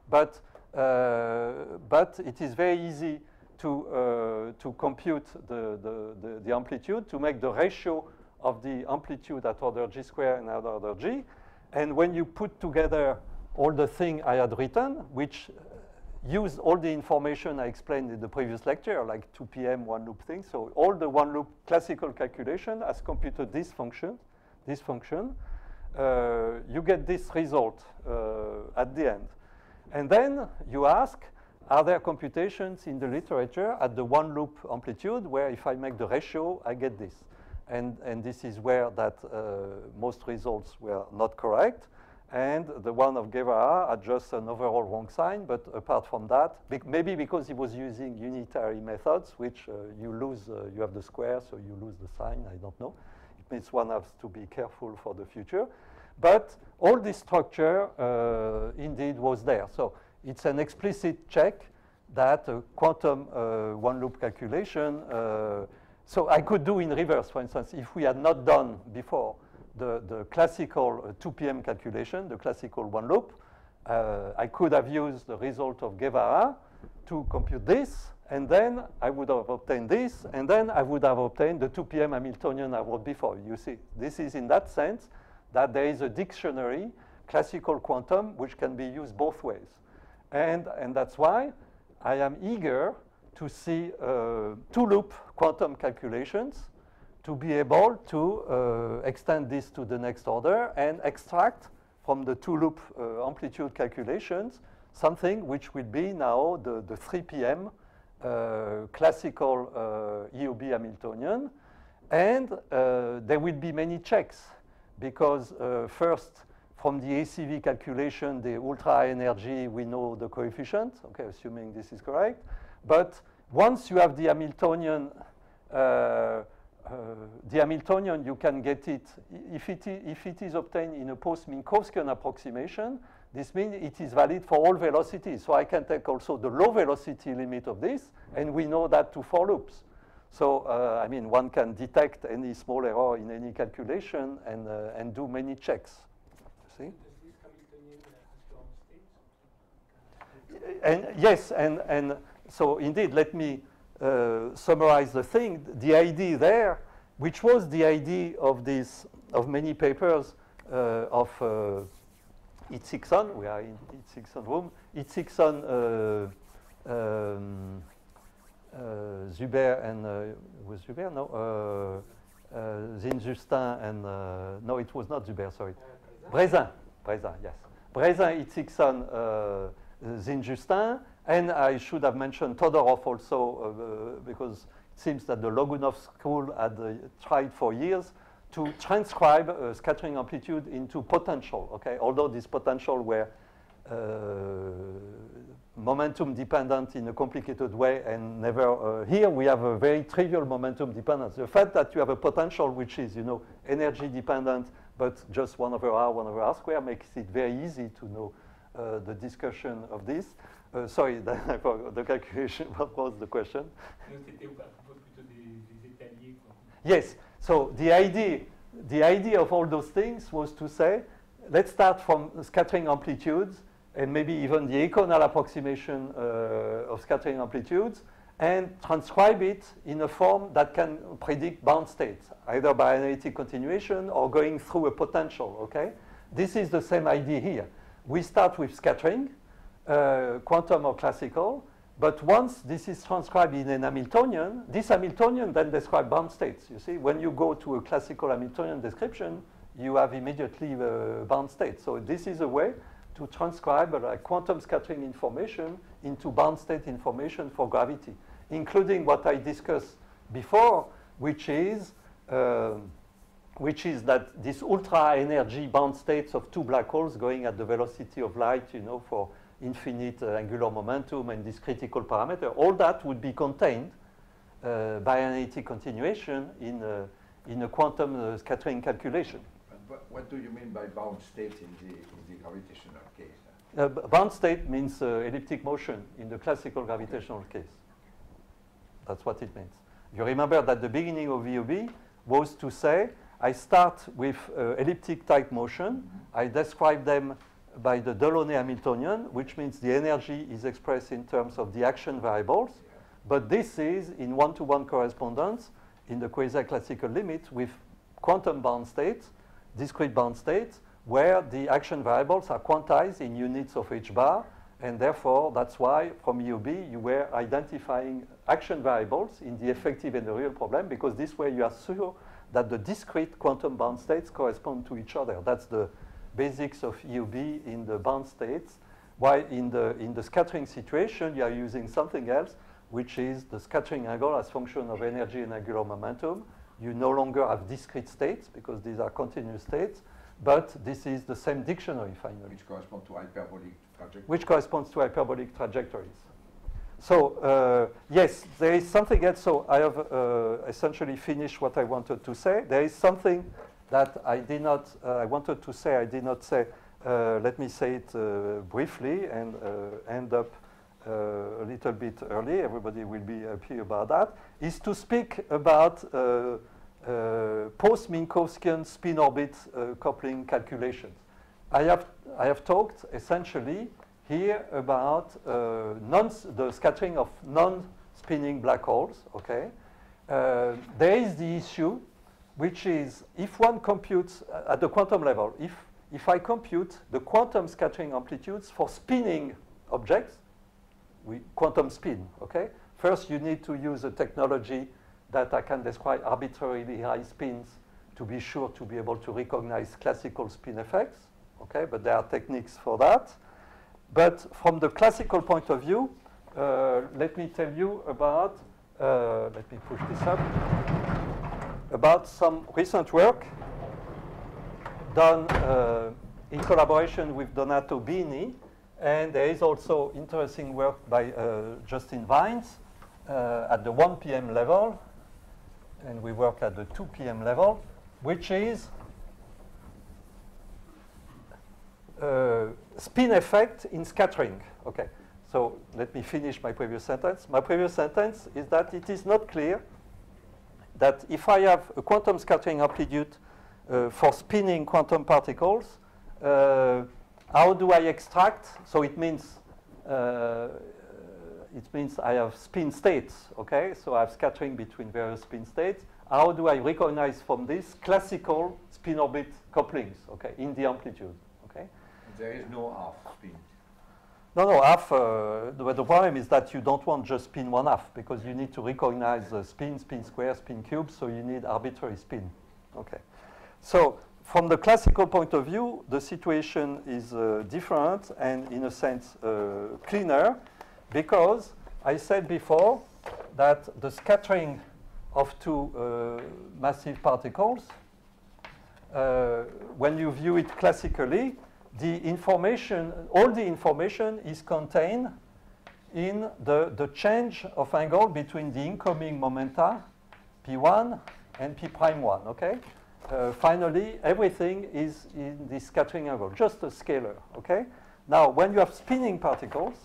But, uh, but it is very easy to, uh, to compute the, the, the, the, amplitude, to make the ratio of the amplitude at order g square and at order g. And when you put together all the thing I had written, which used all the information I explained in the previous lecture, like 2 p.m. one loop thing. So all the one loop classical calculation has computed this function, this function. Uh, you get this result uh, at the end. And then you ask, are there computations in the literature at the one loop amplitude where if I make the ratio, I get this? And, and this is where that uh, most results were not correct. And the one of Guevara had just an overall wrong sign, but apart from that, be maybe because he was using unitary methods, which uh, you lose, uh, you have the square, so you lose the sign, I don't know. It means one has to be careful for the future. But all this structure uh, indeed was there. So it's an explicit check that a quantum uh, one-loop calculation, uh, so I could do in reverse, for instance, if we had not done before the, the classical uh, 2 p.m. calculation, the classical one-loop, uh, I could have used the result of Guevara to compute this, and then I would have obtained this, and then I would have obtained the 2 p.m. Hamiltonian I wrote before. You see, this is in that sense that there is a dictionary, classical quantum, which can be used both ways. And, and that's why I am eager to see uh, two-loop quantum calculations to be able to uh, extend this to the next order and extract from the two-loop uh, amplitude calculations something which will be now the, the 3 p.m. Uh, classical uh, EOB Hamiltonian. And uh, there will be many checks because first, from the ACV calculation, the ultra high energy, we know the coefficient, okay, assuming this is correct. But once you have the Hamiltonian uh, uh, the Hamiltonian, you can get it, if it, if it is obtained in a post-Minkowskian approximation, this means it is valid four all velocities. So I can take also the low velocity limit of this, and we know that to for loops. So, uh, I mean, one can detect any small error in any calculation and, uh, and do many checks. See? And yes, and, and so indeed, let me uh, summarize the thing. The idea there, which was the idea of this, of many papers uh, of uh, Itzykson, we are in Itzykson room, Itzykson, uh, um, uh, Zuber and, uh, was Zuber? No, uh, uh, Zinn-Justin and, no, it was not Zuber, sorry. Brezin, Brezin, yes. Brezin, Itzykson, uh, Zinn-Justin, and I should have mentioned Todorov also, uh, because it seems that the Logunov school had uh, tried for years to transcribe uh, scattering amplitude into potential, okay? Although this potential were uh, momentum dependent in a complicated way and never, uh, here we have a very trivial momentum dependence. The fact that you have a potential which is, you know, energy dependent, but just 1 over r, 1 over r square makes it very easy to know uh, the discussion of this. Uh, sorry, (laughs) the calculation, (laughs) what was the question? Yes. So the idea, the idea of all those things was to say, let's start from scattering amplitudes and maybe even the eikonal approximation uh, of scattering amplitudes and transcribe it in a form that can predict bound states, either by analytic continuation or going through a potential, okay? This is the same idea here. We start with scattering, uh, quantum or classical, but once this is transcribed in an Hamiltonian, this Hamiltonian then describes bound states. You see, when you go to a classical Hamiltonian description, you have immediately uh, bound states. So this is a way to transcribe uh, quantum scattering information into bound state information for gravity, including what I discussed before, which is um, which is that this ultra energy bound states of two black holes going at the velocity of light, you know, for infinite uh, angular momentum and this critical parameter, all that would be contained uh, by analytic continuation in, uh, in a quantum uh, scattering calculation. But what, what do you mean by bound state in the, in the gravitational case? Uh, bound state means uh, elliptic motion in the classical gravitational case. That's what it means. You remember that the beginning of EOB was to say, I start with uh, elliptic type motion, I describe them by the Delaunay Hamiltonian, which means the energy is expressed in terms of the action variables, but this is in one-to-one correspondence in the quasi-classical limit with quantum bound states, discrete bound states, where the action variables are quantized in units of h bar, and therefore that's why from EOB you were identifying action variables in the effective and the real problem, because this way you are sure that the discrete quantum bound states correspond to each other. That's the basics of EOB in the bound states. While in the, in the scattering situation, you are using something else, which is the scattering angle as function of energy and angular momentum. You no longer have discrete states because these are continuous states, but this is the same dictionary finally Which correspond to hyperbolic? Which corresponds to hyperbolic trajectories. So uh, yes, there is something else. So I have uh, essentially finished what I wanted to say. There is something that I did not, uh, I wanted to say, I did not say. Uh, let me say it uh, briefly and uh, end up a little bit early. Everybody will be happy about that. Is to speak about post-Minkowskian spin orbit coupling calculations. I have, I have talked essentially here about uh, non the scattering of non-spinning black holes, okay? Uh, there is the issue, which is if one computes uh, at the quantum level, if, if I compute the quantum scattering amplitudes for spinning objects, we quantum spin, okay? First, you need to use a technology that I can describe arbitrarily high spins to be sure to be able to recognize classical spin effects, okay? But there are techniques for that. But from the classical point of view, uh, let me tell you about, uh, let me push this up, about some recent work done uh, in collaboration with Donato Bini, and there is also interesting work by uh, Justin Vines uh, at the 1 p.m. level. and we work at the 2 pm level, which is uh, spin effect in scattering. Okay, so let me finish my previous sentence. My previous sentence is that it is not clear that if I have a quantum scattering amplitude uh, for spinning quantum particles, uh, how do I extract? So it means uh, it means I have spin states. Okay, so I have scattering between various spin states. How do I recognize from this classical spin orbit couplings? Okay, in the amplitude. There is no half spin. No, no, half, uh, the, the problem is that you don't want just spin one half because you need to recognize spin, spin square, spin cube, so you need arbitrary spin. Okay. So from the classical point of view, the situation is uh, different and in a sense uh, cleaner because I said before that the scattering of two uh, massive particles, uh, when you view it classically, the information, all the information is contained in the, the change of angle between the incoming momenta, P1 and P prime 1, okay? Uh, finally, everything is in the scattering angle, just a scalar, okay? Now, when you have spinning particles,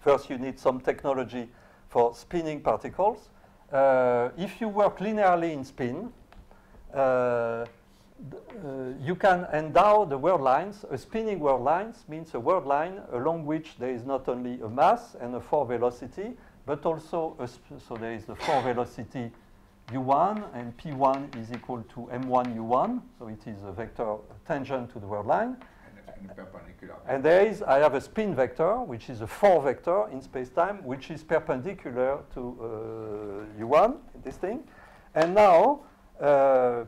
first you need some technology for spinning particles. Uh, if you work linearly in spin, uh, uh, you can endow the world lines. A spinning world lines means a world line along which there is not only a mass and a four velocity, but also so there is the four velocity u1 and p1 is equal to m1 u1. So it is a vector tangent to the world line. And, and. And there is, I have a spin vector, which is a four vector in space-time, which is perpendicular to uh, u1, this thing. And now, uh,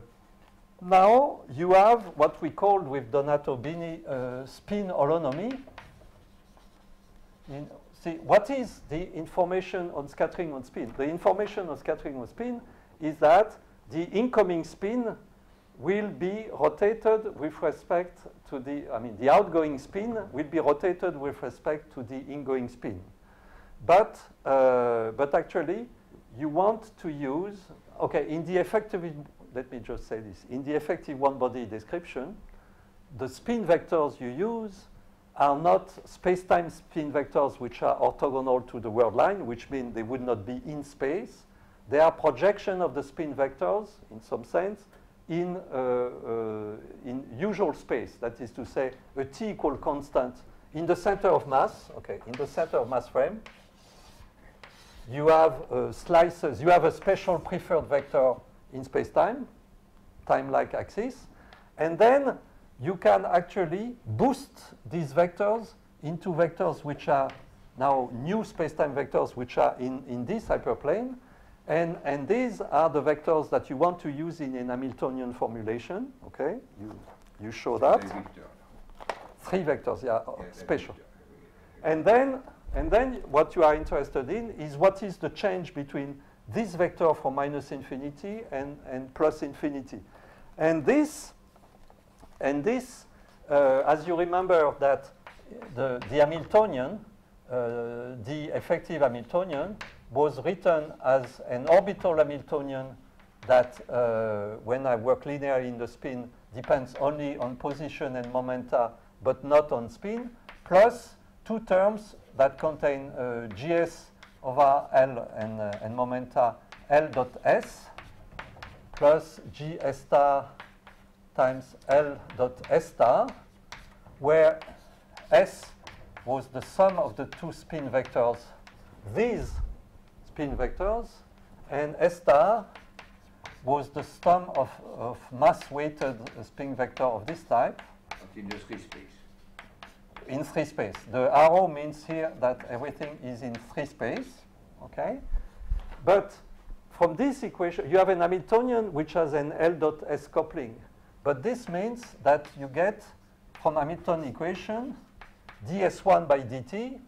now you have what we called with Donato Bini uh, spin holonomy. In, see, what is the information on scattering on spin? The information on scattering on spin is that the incoming spin will be rotated with respect to the, I mean, the outgoing spin will be rotated with respect to the ingoing spin. But, uh, but actually, you want to use, okay, in the effective, let me just say this, in the effective one-body description, the spin vectors you use are not space-time spin vectors which are orthogonal to the world line, which means they would not be in space. They are projection of the spin vectors, in some sense, in, uh, uh, in usual space. That is to say, a t equal constant in the center of mass, okay, in the center of mass frame, you have uh, slices, you have a special preferred vector in space-time, time-like axis, and then you can actually boost these vectors into vectors which are now new space-time vectors which are in, in this hyperplane, and, and these are the vectors that you want to use in an Hamiltonian formulation, okay? You, you show that. Three vectors, yeah, special. And then, and then what you are interested in is what is the change between this vector from minus infinity and, and plus infinity. And this, and this, uh, as you remember that the, the Hamiltonian, uh, the effective Hamiltonian, was written as an orbital Hamiltonian that, uh, when I work linearly in the spin, depends only on position and momenta, but not on spin, plus two terms that contain uh, gs over L and, uh, and momenta L dot S plus g S star times L dot S star, where S was the sum of the two spin vectors, these spin vectors, and S star was the sum of, of mass-weighted spin vector of this type three space. In free space. The arrow means here that everything is in free space, okay? But from this equation, you have an Hamiltonian which has an L dot S coupling. But this means that you get from Hamilton equation ds1 by dt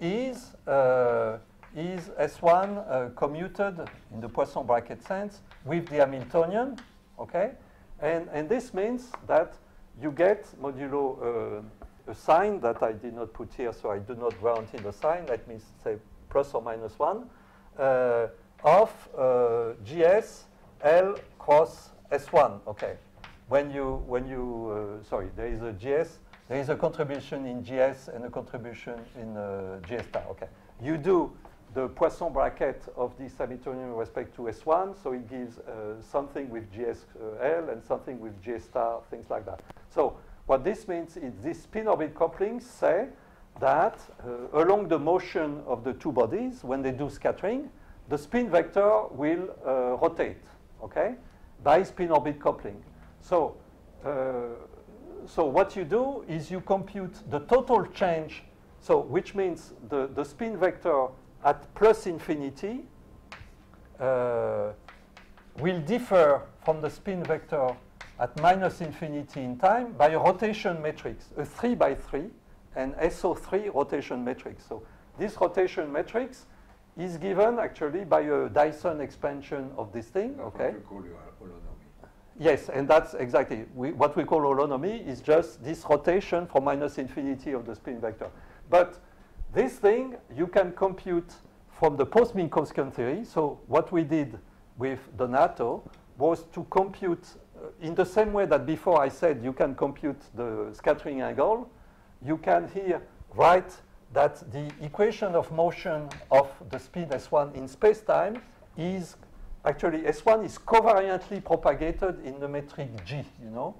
is, uh, is S1 uh, commuted in the Poisson bracket sense with the Hamiltonian, okay? And, and this means that you get modulo uh, a sign that I did not put here, so I do not guarantee the sign. Let me say plus or minus 1. Uh, of uh, GS L cross S1. Okay. When you, when you, uh, sorry, there is a GS, there is a contribution in GS and a contribution in uh, GS star. Okay. You do the Poisson bracket of this Hamiltonian with respect to S1, so it gives uh, something with GS uh, L and something with GS star, things like that. So what this means is these spin orbit couplings say that uh, along the motion of the two bodies, when they do scattering, the spin vector will uh, rotate, okay, by spin orbit coupling. So, uh, so what you do is you compute the total change, so which means the, the spin vector at plus infinity uh, will differ from the spin vector at minus infinity in time by a rotation matrix, a 3 by 3, and SO3 rotation matrix. So this rotation matrix is given actually by a Dyson expansion of this thing, That's okay? what you call your holonomy. Yes, and that's exactly we, what we call holonomy is just this rotation from minus infinity of the spin vector. But this thing you can compute from the post-Minkowskian theory. So what we did with Donato was to compute in the same way that before I said you can compute the scattering angle, you can here write that the equation of motion of the spin S1 in space-time is actually S1 is covariantly propagated in the metric G, you know.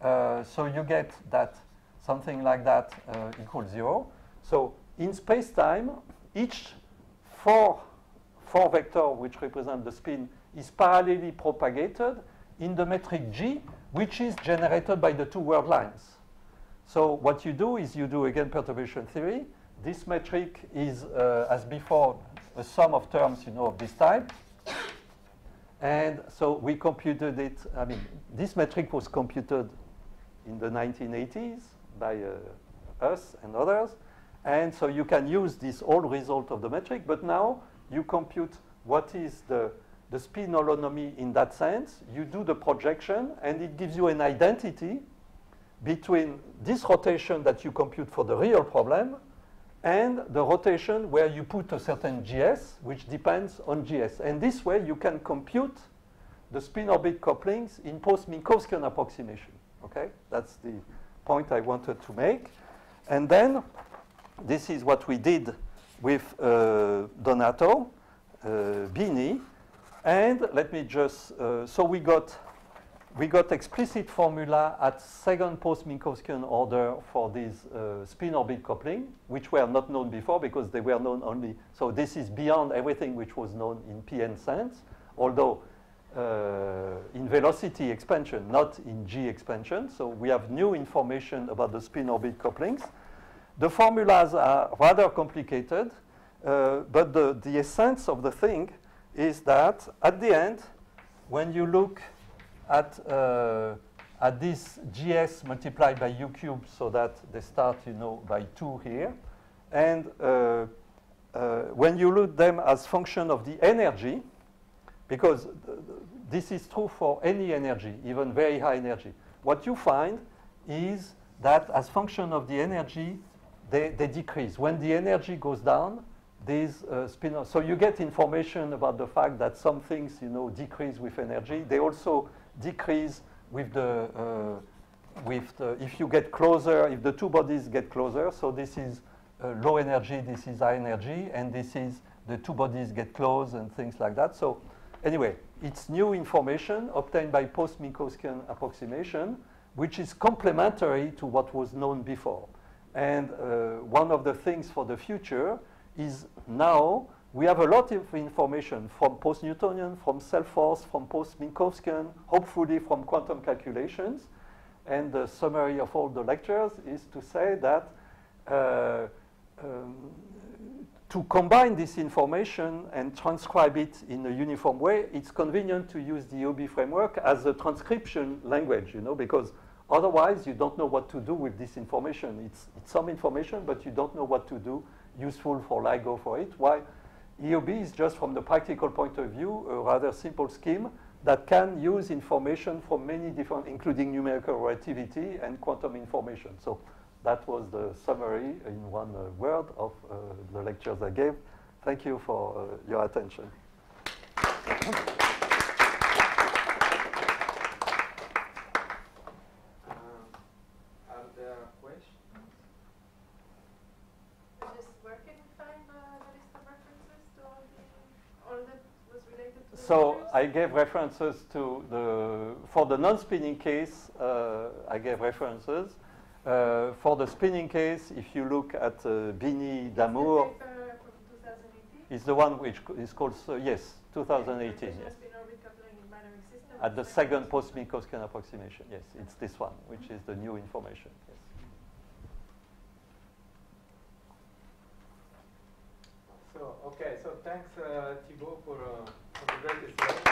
Uh, so you get that something like that uh, equals zero. So in space-time, each four, four vector which represent the spin is parallelly propagated in the metric G, which is generated by the two world lines. So what you do is you do again perturbation theory. This metric is, uh, as before, a sum of terms, you know, of this type. And so we computed it. I mean, this metric was computed in the 1980s by uh, us and others. And so you can use this old result of the metric, but now you compute what is the, the spin holonomy in that sense. You do the projection, and it gives you an identity between this rotation that you compute for the real problem and the rotation where you put a certain GS, which depends on GS. And this way you can compute the spin orbit couplings in post-Minkowskian approximation. Okay, that's the point I wanted to make. And then this is what we did with uh, Donato, uh, Bini, and let me just, uh, so we got we got explicit formula at second post-Minkowskian order for these uh, spin orbit coupling, which were not known before because they were known only. So this is beyond everything which was known in PN sense, although uh, in velocity expansion, not in G expansion. So we have new information about the spin orbit couplings. The formulas are rather complicated, uh, but the, the essence of the thing is that at the end, when you look at, uh, at this GS multiplied by U cubed so that they start, you know, by 2 here. And uh, uh, when you look them as function of the energy, because th this is true for any energy, even very high energy, what you find is that as function of the energy, they, they decrease. When the energy goes down, these uh, spin so you get information about the fact that some things, you know, decrease with energy. They also decrease with the, uh, with the, if you get closer, if the two bodies get closer, so this is uh, low energy, this is high energy, and this is the two bodies get close and things like that. So anyway, it's new information obtained by post-Minkowskian approximation, which is complementary to what was known before. And uh, one of the things for the future is now we have a lot of information from post-Newtonian, from self-force, from post-Minkowskian, hopefully from quantum calculations. And the summary of all the lectures is to say that uh, um, to combine this information and transcribe it in a uniform way, it's convenient to use the EOB framework as a transcription language, you know, because otherwise you don't know what to do with this information. It's, it's some information, but you don't know what to do useful for LIGO for it. Why? EOB is just from the practical point of view a rather simple scheme that can use information from many different, including numerical relativity and quantum information. So that was the summary in one uh, word of uh, the lectures I gave. Thank you for uh, your attention. I gave references to the, for the non-spinning case, uh, I gave references. Uh, for the spinning case, if you look at uh, Bini Damour, The paper is the one which is called, uh, yes, 2018, yes. spin orbit coupling in binary system. At the second post-Minkowskian approximation, yes, it's this one, which is the new information. Yes. So, okay, so thanks uh, Thibault for, uh, for the great discussion.